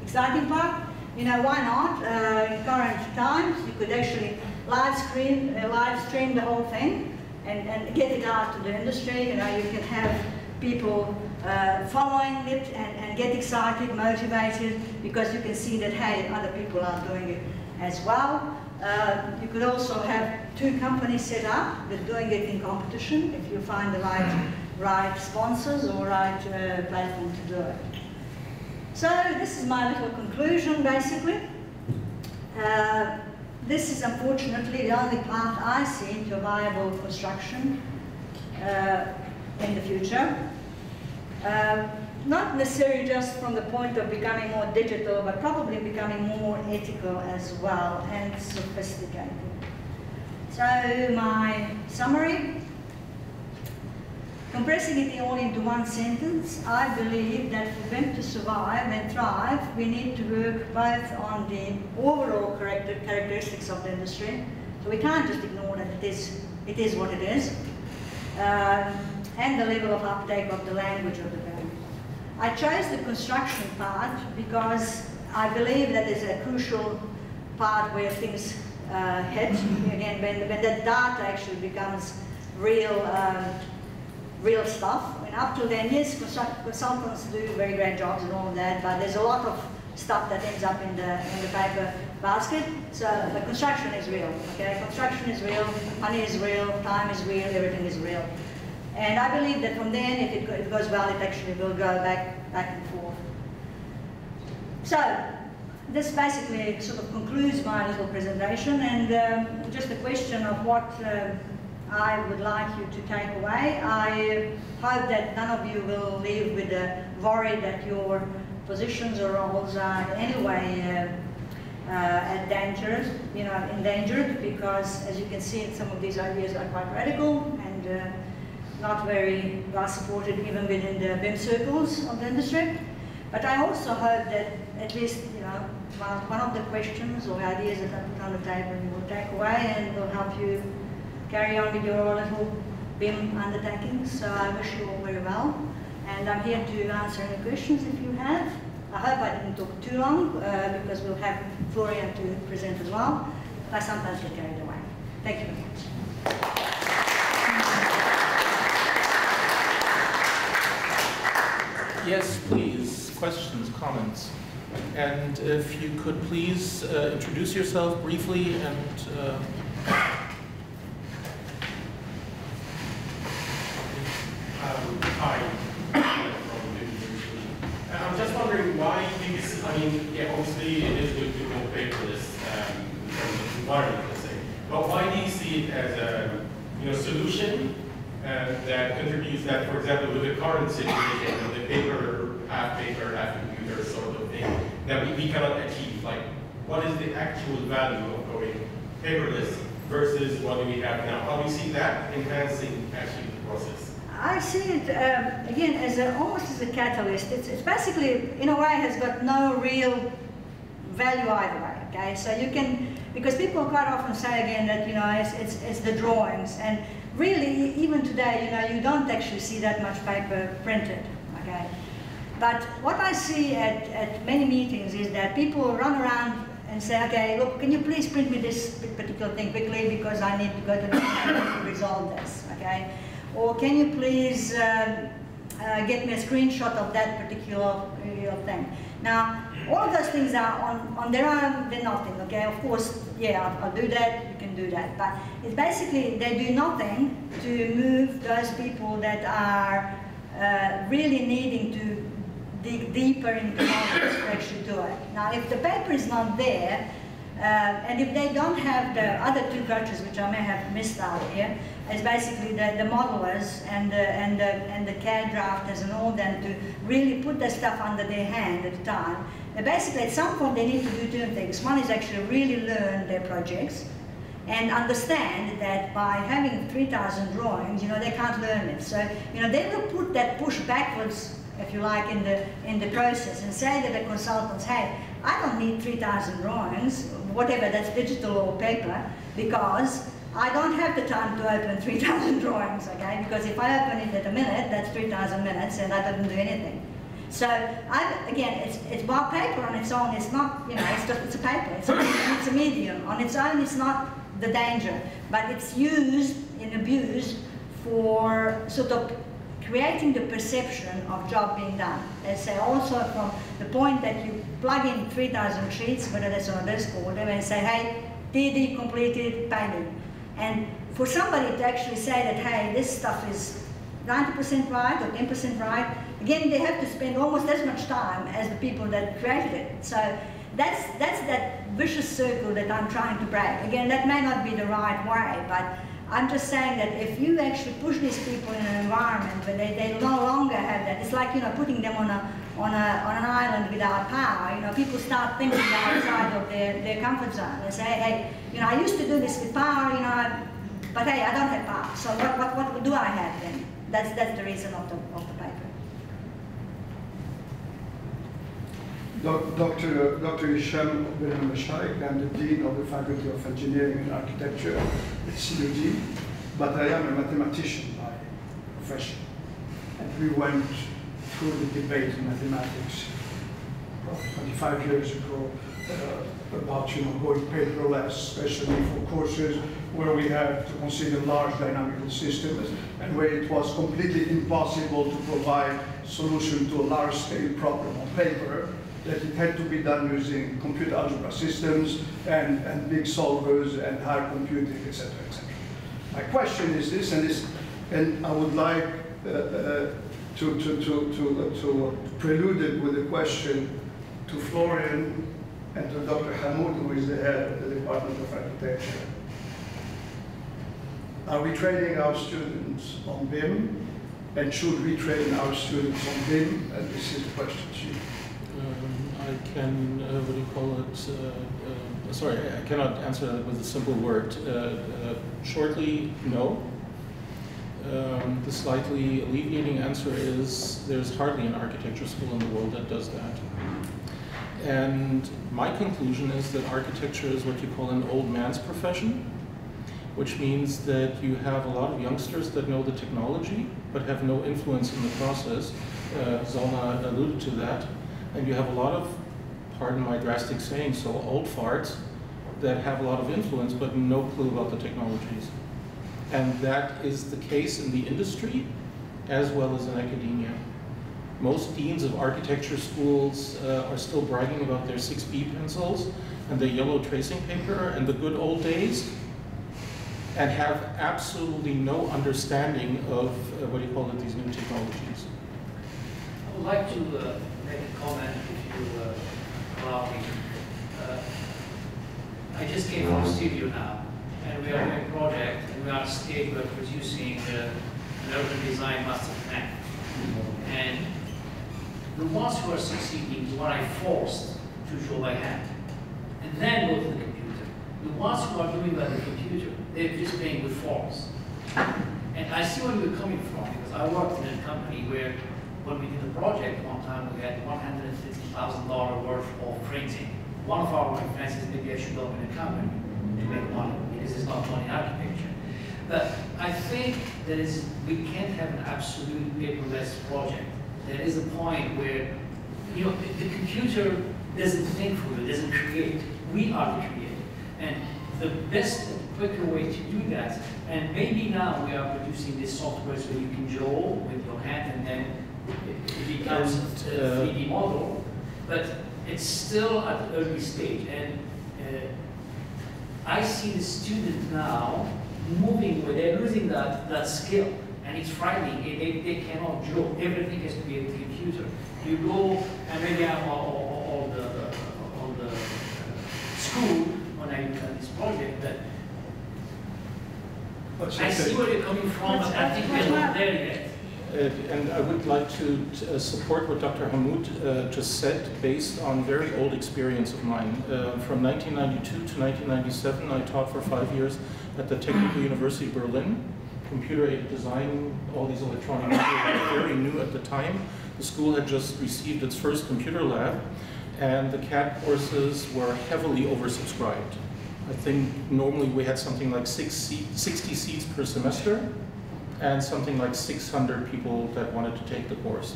exciting part. You know, why not? Uh, in current times, you could actually live stream, uh, live stream the whole thing and, and get it out to the industry. You know, you can have people uh, following it and, and get excited, motivated, because you can see that, hey, other people are doing it as well. Uh, you could also have two companies set up that doing it in competition if you find the right, right sponsors or right uh, platform to do it. So this is my little conclusion basically. Uh, this is unfortunately the only path I see to viable construction uh, in the future. Not necessarily just from the point of becoming more digital, but probably becoming more ethical as well and sophisticated. So my summary, compressing it all into one sentence, I believe that for them to survive and thrive, we need to work both on the overall characteristics of the industry, so we can't just ignore that it is, it is what it is, uh, and the level of uptake of the language of the I chose the construction part because I believe that is a crucial part where things uh, head. Again, when, when the data actually becomes real, um, real stuff. Mean, up to then, yes, consultants do very great jobs and all of that, but there's a lot of stuff that ends up in the in the paper basket. So the construction is real. Okay, construction is real, money is real, time is real, everything is real. And I believe that from then, if it, goes well, it actually will go back, back and forth. So, this basically sort of concludes my little presentation and um, just a question of what uh, I would like you to take away. I hope that none of you will leave with the worry that your positions or roles are in any way uh, uh, endangered, you know, endangered because as you can see some of these ideas are quite radical and uh, not very well supported even within the BIM circles of the industry. But I also hope that at least, you know, one of the questions or ideas that I put on the table will take away and will help you carry on with your little BIM undertakings. So I wish you all very well. And I'm here to answer any questions if you have. I hope I didn't talk too long uh, because we'll have Florian to present as well. I sometimes get carried away. Thank you very much.
Yes, please. Questions, comments? And if you could please uh, introduce yourself briefly and uh,
um, hi. I'm just wondering why these, I mean, yeah, obviously it is good to go paperless um, environment, let's say, but why do you see it as a you know, solution uh, that contributes that, for example, with the current situation, the paper, half paper, half computer sort of thing, that we, we cannot achieve? Like, what is the actual value of going paperless versus what do we have now? How do you see that enhancing actually the process?
I see it, um, again, as a, almost as a catalyst. It's, it's basically, in a way, has got no real value either way, okay? So you can, because people quite often say again that, you know, it's, it's, it's the drawings, and really, even today, you know, you don't actually see that much paper printed, okay? But what I see at, at many meetings is that people run around and say, okay, look, can you please print me this particular thing quickly because I need to go to the to resolve this, okay? Or can you please uh, uh, get me a screenshot of that particular thing? Now, all of those things are on, on their own, they're nothing, okay? Of course, yeah, I'll, I'll, do that, you can do that. But it's basically, they do nothing to move those people that are uh, really needing to dig deeper into models to actually do it. Now, if the paper is not there, uh, and if they don't have the other two cultures, which I may have missed out here, is basically the, the modelers and the, and, the, and the CAD drafters and all them to really put the stuff under their hand at the time. And basically, at some point, they need to do two things. One is actually really learn their projects and understand that by having 3,000 drawings, you know, they can't learn it. So, you know, they will put that push backwards if you like, in the, in the process and say to the consultants, hey, I don't need 3,000 drawings, whatever, that's digital or paper, because I don't have the time to open 3,000 drawings, okay? Because if I open it at a minute, that's 3,000 minutes and I didn't do anything. So I, again, it's, it's bar paper on its own. It's not, you know, it's just it's a paper. It's a, it's a medium on its own. It's not the danger, but it's used and abused for sort of creating the perception of job being done. Let's say also from the point that you plug in 3,000 sheets, whether that's on a disk or whatever, and say, hey, did DD completed, pay me. And for somebody to actually say that, hey, this stuff is 90% right or 10% right, again, they have to spend almost as much time as the people that created it. So that's, that's that vicious circle that I'm trying to break. Again, that may not be the right way, but I'm just saying that if you actually push these people in an environment where they, they no longer have that, it's like, you know, putting them on, a, on, a, on an island without power. You know, people start thinking outside of their, their comfort zone. They say, hey, you know, I used to do this with power, you know, but hey, I don't have power. So what, what, what do I have then? That's, that's the reason of the, of
Dr. Dr. Ben Mashaik, I'm the Dean of the Faculty of Engineering and Architecture at CUD, but I am a mathematician by profession. And we went through the debate in mathematics 25 years ago uh, about you know, going paperless, especially for courses where we have to consider large dynamical systems and where it was completely impossible to provide solution to a large scale problem on paper that it had to be done using computer algebra systems and, and big solvers and high computing, etc., etc. My question is this, and this, and I would like uh, uh, to, to, to, to, to prelude it with a question to Florian and to Dr. Hamoud, who is the head of the Department of Architecture. Are we training our students on BIM? And should we train our students on BIM? And this is the question.
I can, uh, what do you call it? Uh, uh, sorry, I cannot answer that with a simple word. Uh, uh, shortly, no. Um, the slightly alleviating answer is there's hardly an architecture school in the world that does that. And my conclusion is that architecture is what you call an old man's profession, which means that you have a lot of youngsters that know the technology but have no influence in the process. Uh, alluded to that and you have a lot of, pardon my drastic saying, so old farts that have a lot of influence but no clue about the technologies. And that is the case in the industry as well as in academia. Most deans of architecture schools uh, are still bragging about their 6B pencils and their yellow tracing paper and the good old days and have absolutely no understanding of, uh, what do you call it, these new technologies.
Would like to uh, make a comment, if you uh, allow me. Uh, I just came from the studio now, and we are doing a project, and we are stage, we're producing an urban design master plan. And the ones who are succeeding, the one I forced to draw by hand, and then go to the computer. The ones who are doing by the computer, they're just playing with forms. And I see where you're coming from, because I worked in a company where when we did the project one time, we had $150,000 worth of printing. One of our is maybe I should open a company to make money, because it's not money architecture. But I think that is, we can't have an absolute paperless project. There is a point where, you know, the, computer doesn't think for you, doesn't create. We are the creator. And the best quicker way to do that, and maybe now we are producing this software where you can draw with your hand and then it becomes a 3D model, but it's still at the early stage. And uh, I see the student now moving where they're losing that, that skill. And it's frightening. They, they, they cannot draw. Everything has to be at the computer. You go, and maybe I'm on the, on the school when I look at this project, that I see where you're coming from, but I think we're not there yet.
Uh, and I would like to uh, support what Dr. Hamoud uh, just said based on very old experience of mine. From 1992 to 1997, I taught for five years at the Technical University of Berlin. Computer-aided design, all these electronic were very new at the time. The school had just received its first computer lab, and the CAD courses were heavily oversubscribed. I think normally we had something like six seat, 60 seats per semester, and something like 600 people that wanted to take the course.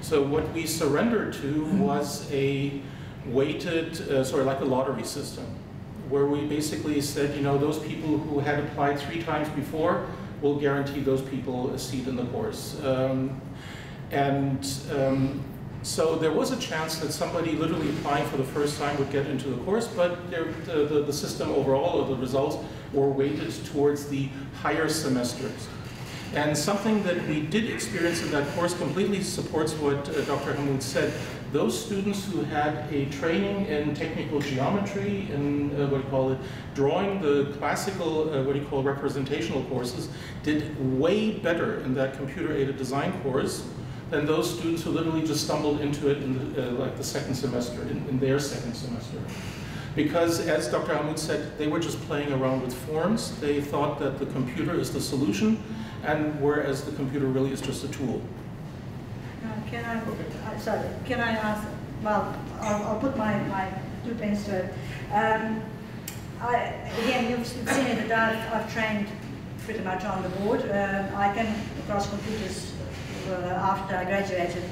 So what we surrendered to was a weighted, uh, sorry, like a lottery system, where we basically said, you know, those people who had applied three times before will guarantee those people a seat in the course. Um, and um, so there was a chance that somebody literally applying for the first time would get into the course, but the, the, the system overall, or the results, were weighted towards the higher semesters. And something that we did experience in that course completely supports what uh, Dr. Hamoud said. Those students who had a training in technical geometry, in uh, what do you call it, drawing the classical, uh, what do you call representational courses, did way better in that computer-aided design course than those students who literally just stumbled into it in the, uh, like the second semester, in, in, their second semester. Because as Dr. Hamoud said, they were just playing around with forms. They thought that the computer is the solution, and whereas the computer really is just a tool.
Uh, can I, uh, sorry, can I ask, well, I'll, I'll, put my, my two pence to it. Um, I, again, you've seen that I've, I've trained pretty much on the board. Um, I came across computers uh, after I graduated.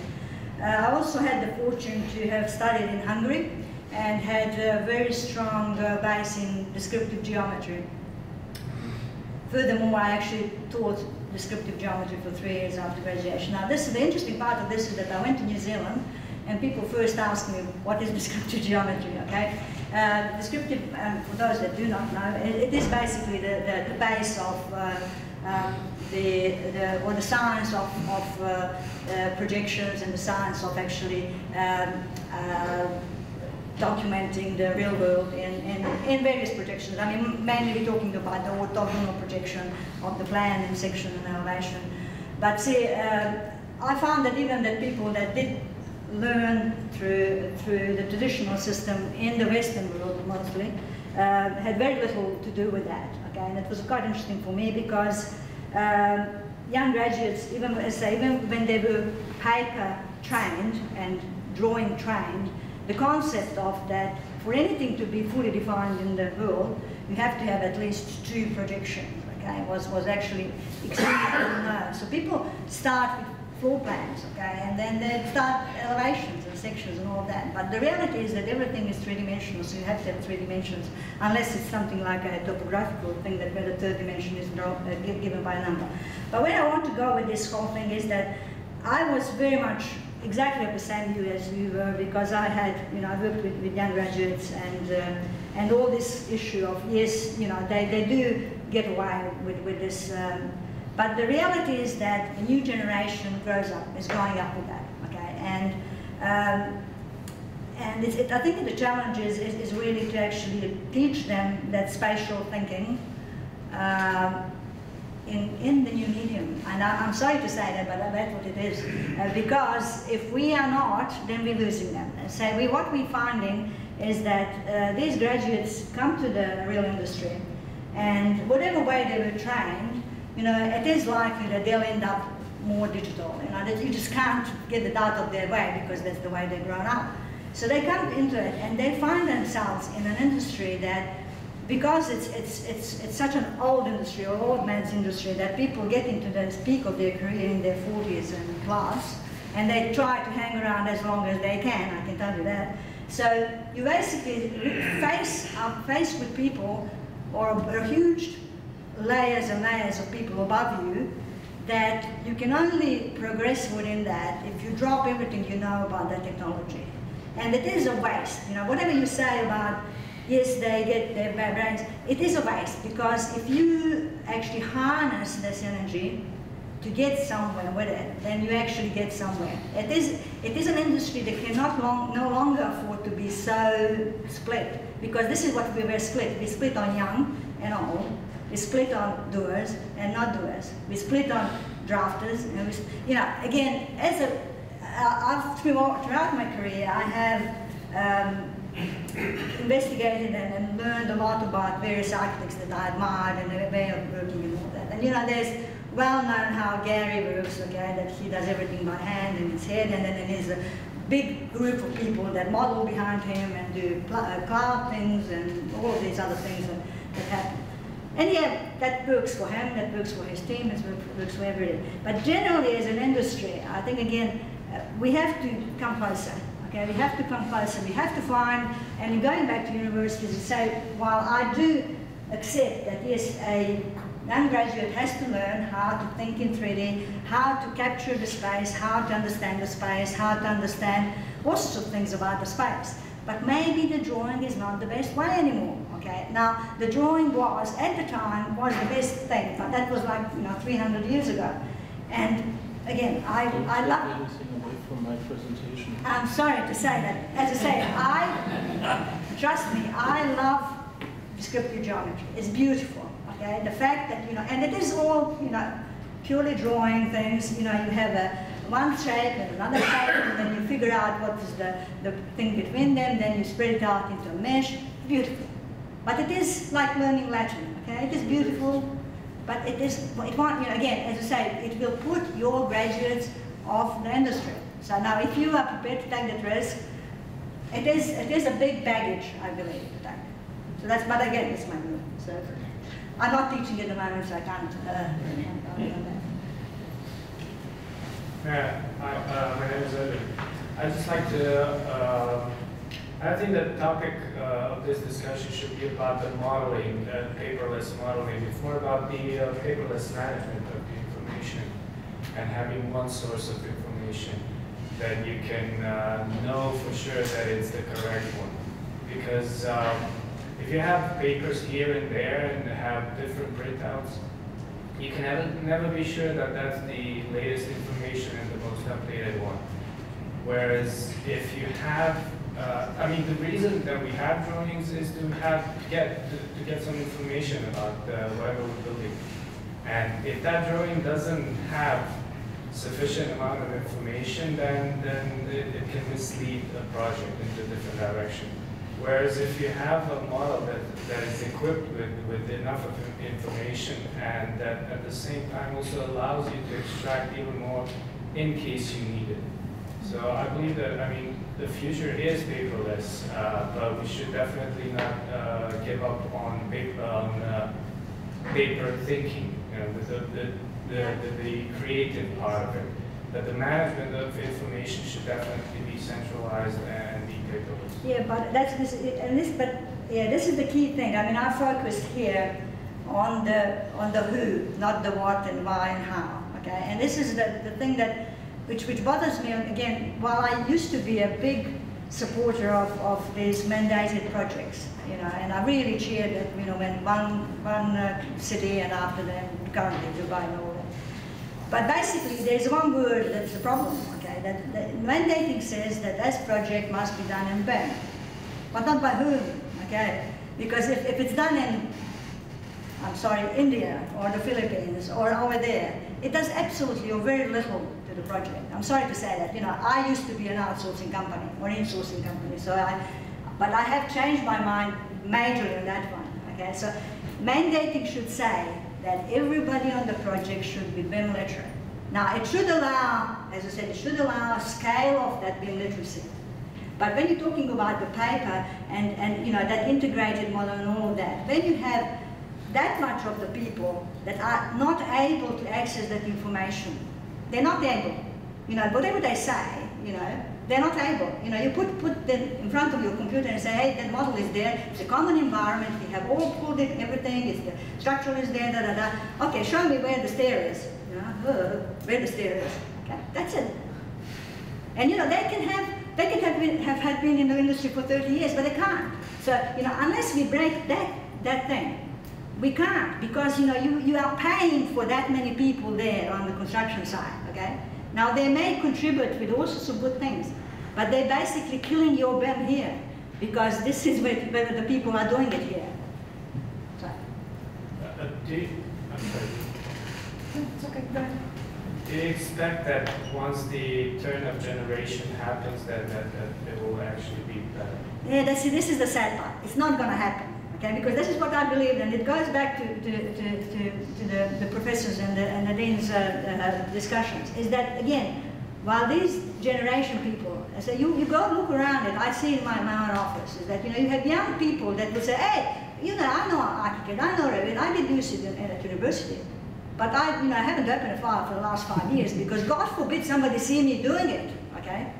Uh, I also had the fortune to have studied in Hungary and had a very strong uh, base in descriptive geometry. Furthermore, I actually taught descriptive geometry for three years after graduation. Now, this is the interesting part of this is that I went to New Zealand and people first asked me, what is descriptive geometry, okay? Uh, descriptive, um, for those that do not know, it, it is basically the, the, the base of uh, um, the, the, or the science of, of uh, uh projections and the science of actually um, uh, documenting the real world in, in, in, various projections. I mean, mainly we're talking about the orthogonal projection of the plan in section and elevation. But see, uh, I found that even the people that did learn through, through the traditional system in the Western world mostly, uh, had very little to do with that. Okay, and it was quite interesting for me because um, young graduates, even, even when they were paper trained and drawing trained, the concept of that for anything to be fully defined in the world, you have to have at least two projections, okay, was, was actually extremely unknown. So people start with floor plans, okay, and then they start elevations and sections and all that. But the reality is that everything is three-dimensional, so you have to have three dimensions, unless it's something like a topographical thing that where the third dimension is uh, given by a number. But where I want to go with this whole thing is that I was very much exactly the same view as you were because I had, you know, I worked with, with young graduates and uh, and all this issue of, yes, you know, they, they do get away with, with this, um, but the reality is that the new generation grows up, is growing up with that, okay, and um, and it, I think the challenge is, is, is, really to actually teach them that spatial thinking um, in, in the new medium. And I, am sorry to say that, but that's what it is. Uh, because if we are not, then we're losing them. And so we, what we're finding is that uh, these graduates come to the real industry, and whatever way they were trained, you know, it is likely that they'll end up more digital. You know, that you just can't get it out of their way because that's the way they've grown up. So they come into it and they find themselves in an industry that because it's, it's, it's, it's such an old industry or old man's industry that people get into the peak of their career in their 40s and plus, and they try to hang around as long as they can, I can tell you that. So you basically face, um, are faced with people or, or huge layers and layers of people above you that you can only progress within that if you drop everything you know about that technology. And it is a waste. You know, whatever you say about yes, they get their brains. It is a waste because if you actually harness this energy to get somewhere with it, then you actually get somewhere. It is, it is an industry that cannot long, no longer afford to be so split because this is what we were split. We split on young and old. We split on doers and not doers. We split on drafters and we, you know, again, as a, uh, throughout my career, I have um, investigated and, and, learned a lot about various architects that I admired and their way of working and all that. And you know, there's well known how Gehry works, okay, that he does everything by hand in his head, and then there's a big group of people that model behind him and do uh, cloud things and all these other things that, that happen. And yeah, that works for him, that works for his team, it works for everybody. But generally as an industry, I think again, uh, we have to come closer. Okay, we have to come closer. We have to find, and in going back to universities, to say, while I do accept that yes, a undergraduate has to learn how to think in 3D, how to capture the space, how to understand the space, how to understand all sorts of things about the space. But maybe the drawing is not the best way anymore, okay? Now, the drawing was, at the time, was the best thing, but that was like, you know, 300 years ago. And again, I, I love,
my presentation.
I'm sorry to say that. As I say, I, trust me, I love descriptive geometry. It's beautiful, okay? The fact that, you know, and it is all, you know, purely drawing things, you know, you have a one shape and another shape, and then you figure out what is the, the thing between them, then you spread it out into a mesh. Beautiful. But it is like learning Latin, okay? It is beautiful, but it is, it won't, you know, again, as I say, it will put your graduates off the industry. So now if you are prepared to take that risk, it is, it is a big baggage, I believe, to take. So that's, but again, it's my view. So I'm not teaching at the moment, so I can't. Uh.
Yeah, hi, uh, my name is Edwin. I'd just like to, uh, I think the topic uh, of this discussion should be about the modeling, uh, paperless modeling. It's more about the uh, paperless management of the information and having one source of information that you can uh, know for sure that it's the correct one. Because um, if you have papers here and there and have different printouts, you can never, never be sure that that's the latest information and the most updated one. Whereas if you have, uh, I mean, the reason that we have drawings is to have get to, to get some information about uh, whatever we're building. And if that drawing doesn't have sufficient amount of information, then then it, it can mislead a project into a different direction. Whereas if you have a model that, that is equipped with, with enough of information and that at the same time also allows you to extract even more in case you need it. So I believe that, I mean, the future is paperless, uh, but we should definitely not uh, give up on paper, on uh, paper thinking, you know, the, the, the, the, the creative part of it. That the management of information should definitely be centralized and be paperless.
Yeah, but that's this, and this, but yeah, this is the key thing. I mean, I focused here on the on the who, not the what and why and how. Okay, and this is the, the thing that which which bothers me. Again, while I used to be a big supporter of, of these mandated projects, you know, and I really cheered it, you know, when one one uh, city and after them currently Dubai that. But basically, there's one word that's the problem, okay? That, mandating says that this project must be done in BIM, but not by whom, okay? Because if, if it's done in, I'm sorry, India or the Philippines or over there, it does absolutely or very little to the project. I'm sorry to say that. You know, I used to be an outsourcing company or insourcing company, so I, but I have changed my mind majorly on that one. Okay, so mandating should say that everybody on the project should be BIM literate. Now, it should allow, as I said, it should allow a scale of that BIM literacy. But when you're talking about the paper and, and you know, that integrated model and all of that, when you have that much of the people that are not able to access that information, they're not able. You know, whatever they say, you know, they're not able. You know, you put, put them in front of your computer and say, hey, that model is there, it's a common environment, we have all pulled it, everything, it's the structure is there, da da da. Okay, show me where the stair is. You uh, where the stair is. Okay, that's it. And you know, they can have they can have, been, have had been in the industry for 30 years, but they can't. So, you know, unless we break that, that thing, we can't because, you know, you, you are paying for that many people there on the construction side, okay? Now, they may contribute with all sorts of good things, but they're basically killing your BIM here because this is where, where the people are doing it here. So,
Uh, uh, do you, I'm sorry.
it's okay, go ahead.
Do you expect that once the turn of generation happens, that, that, that it will actually be better?
Yeah, that's, this is the sad part. It's not going to happen. Okay, because this is what I believe, and it goes back to, to, to, to, to the, the professors and the, and the dean's uh, uh, discussions, is that, again, while these generation people, so you, you go look around it, I see in my, my own office, is that, you know, you have young people that will say, hey, you know, I know ArchiCAD, I know Revit, I did use it in, at university. But I, you know, I haven't opened a file for the last five years because God forbid somebody see me doing it, okay?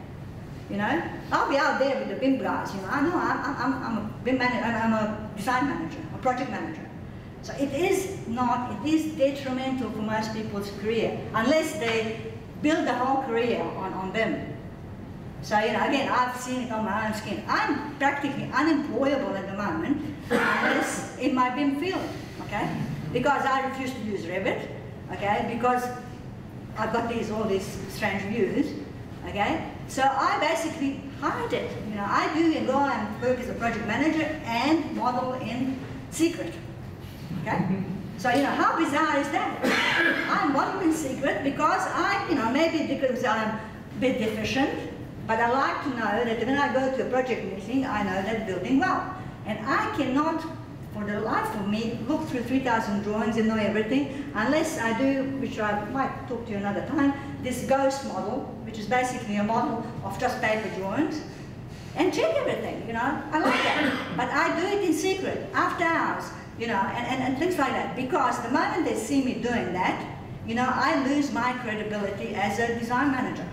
You know, I'll be out there with the BIM guys, you know, I know I'm, I'm, I'm a BIM manager, I'm a design manager, a project manager. So it is not, it is detrimental for most people's career unless they build the whole career on, on BIM. So, you know, again, I've seen it on my own skin. I'm practically unemployable at the moment unless in my BIM field, okay? Because I refuse to use Revit, okay? Because I've got these, all these strange views, okay? So I basically hide it. You know, I do and go and work as a project manager and model in secret, okay? So, you know, how bizarre is that? I model in secret because I, you know, maybe because I'm a bit deficient, but I like to know that when I go to a project meeting, I know that building well. And I cannot, for the life of me, look through 3,000 drawings and know everything, unless I do, which I might talk to you another time, this ghost model, which is basically a model of just paper drawings, and check everything, you know. I like that. but I do it in secret, after hours, you know, and, and, and things like that. Because the moment they see me doing that, you know, I lose my credibility as a design manager.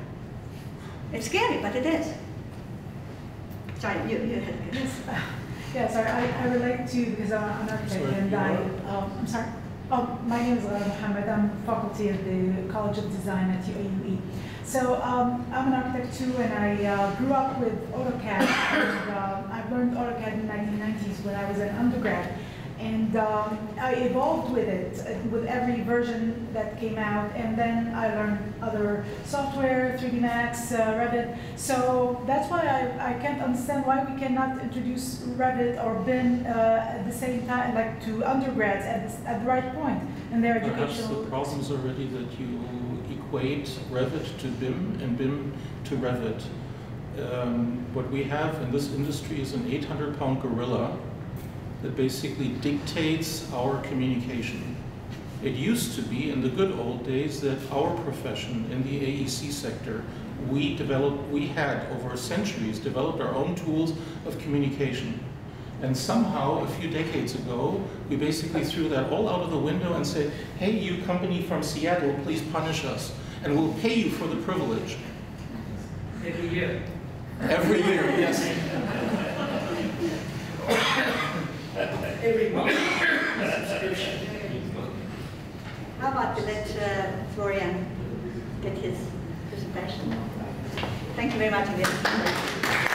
It's scary, but it is. Sorry, you, you had a
Yes, uh, yeah, sorry, I, I relate to, because I'm an architect
Sorry,
and
you
I, um, I'm sorry. Oh, my name is uh, Mohammed, I'm faculty of the College of Design at UAE. So um, I'm an architect too, and I uh, grew up with AutoCAD, and uh, I learned AutoCAD in the 1990s when I was an undergrad. And um, I evolved with it, with every version that came out, and then I learned other software, 3D Max, uh, Revit. So that's why I, I can't understand why we cannot introduce Revit or BIM uh, at the same time, like to undergrads at, at the right point in their
Perhaps the problem is already that you equate Revit to BIM and BIM to Revit. Um, what we have in this industry is an 800 pound gorilla that basically dictates our communication. It used to be in the good old days that our profession in the AEC sector, we developed, we had over centuries developed our own tools of communication. And somehow, a few decades ago, we basically threw that all out of the window and said, hey, you company from Seattle, please punish us, and we'll pay you for the privilege.
Every year.
Every year, yes.
Every month. Subscription.
How about we let uh, Florian get his presentation? Thank you very much again.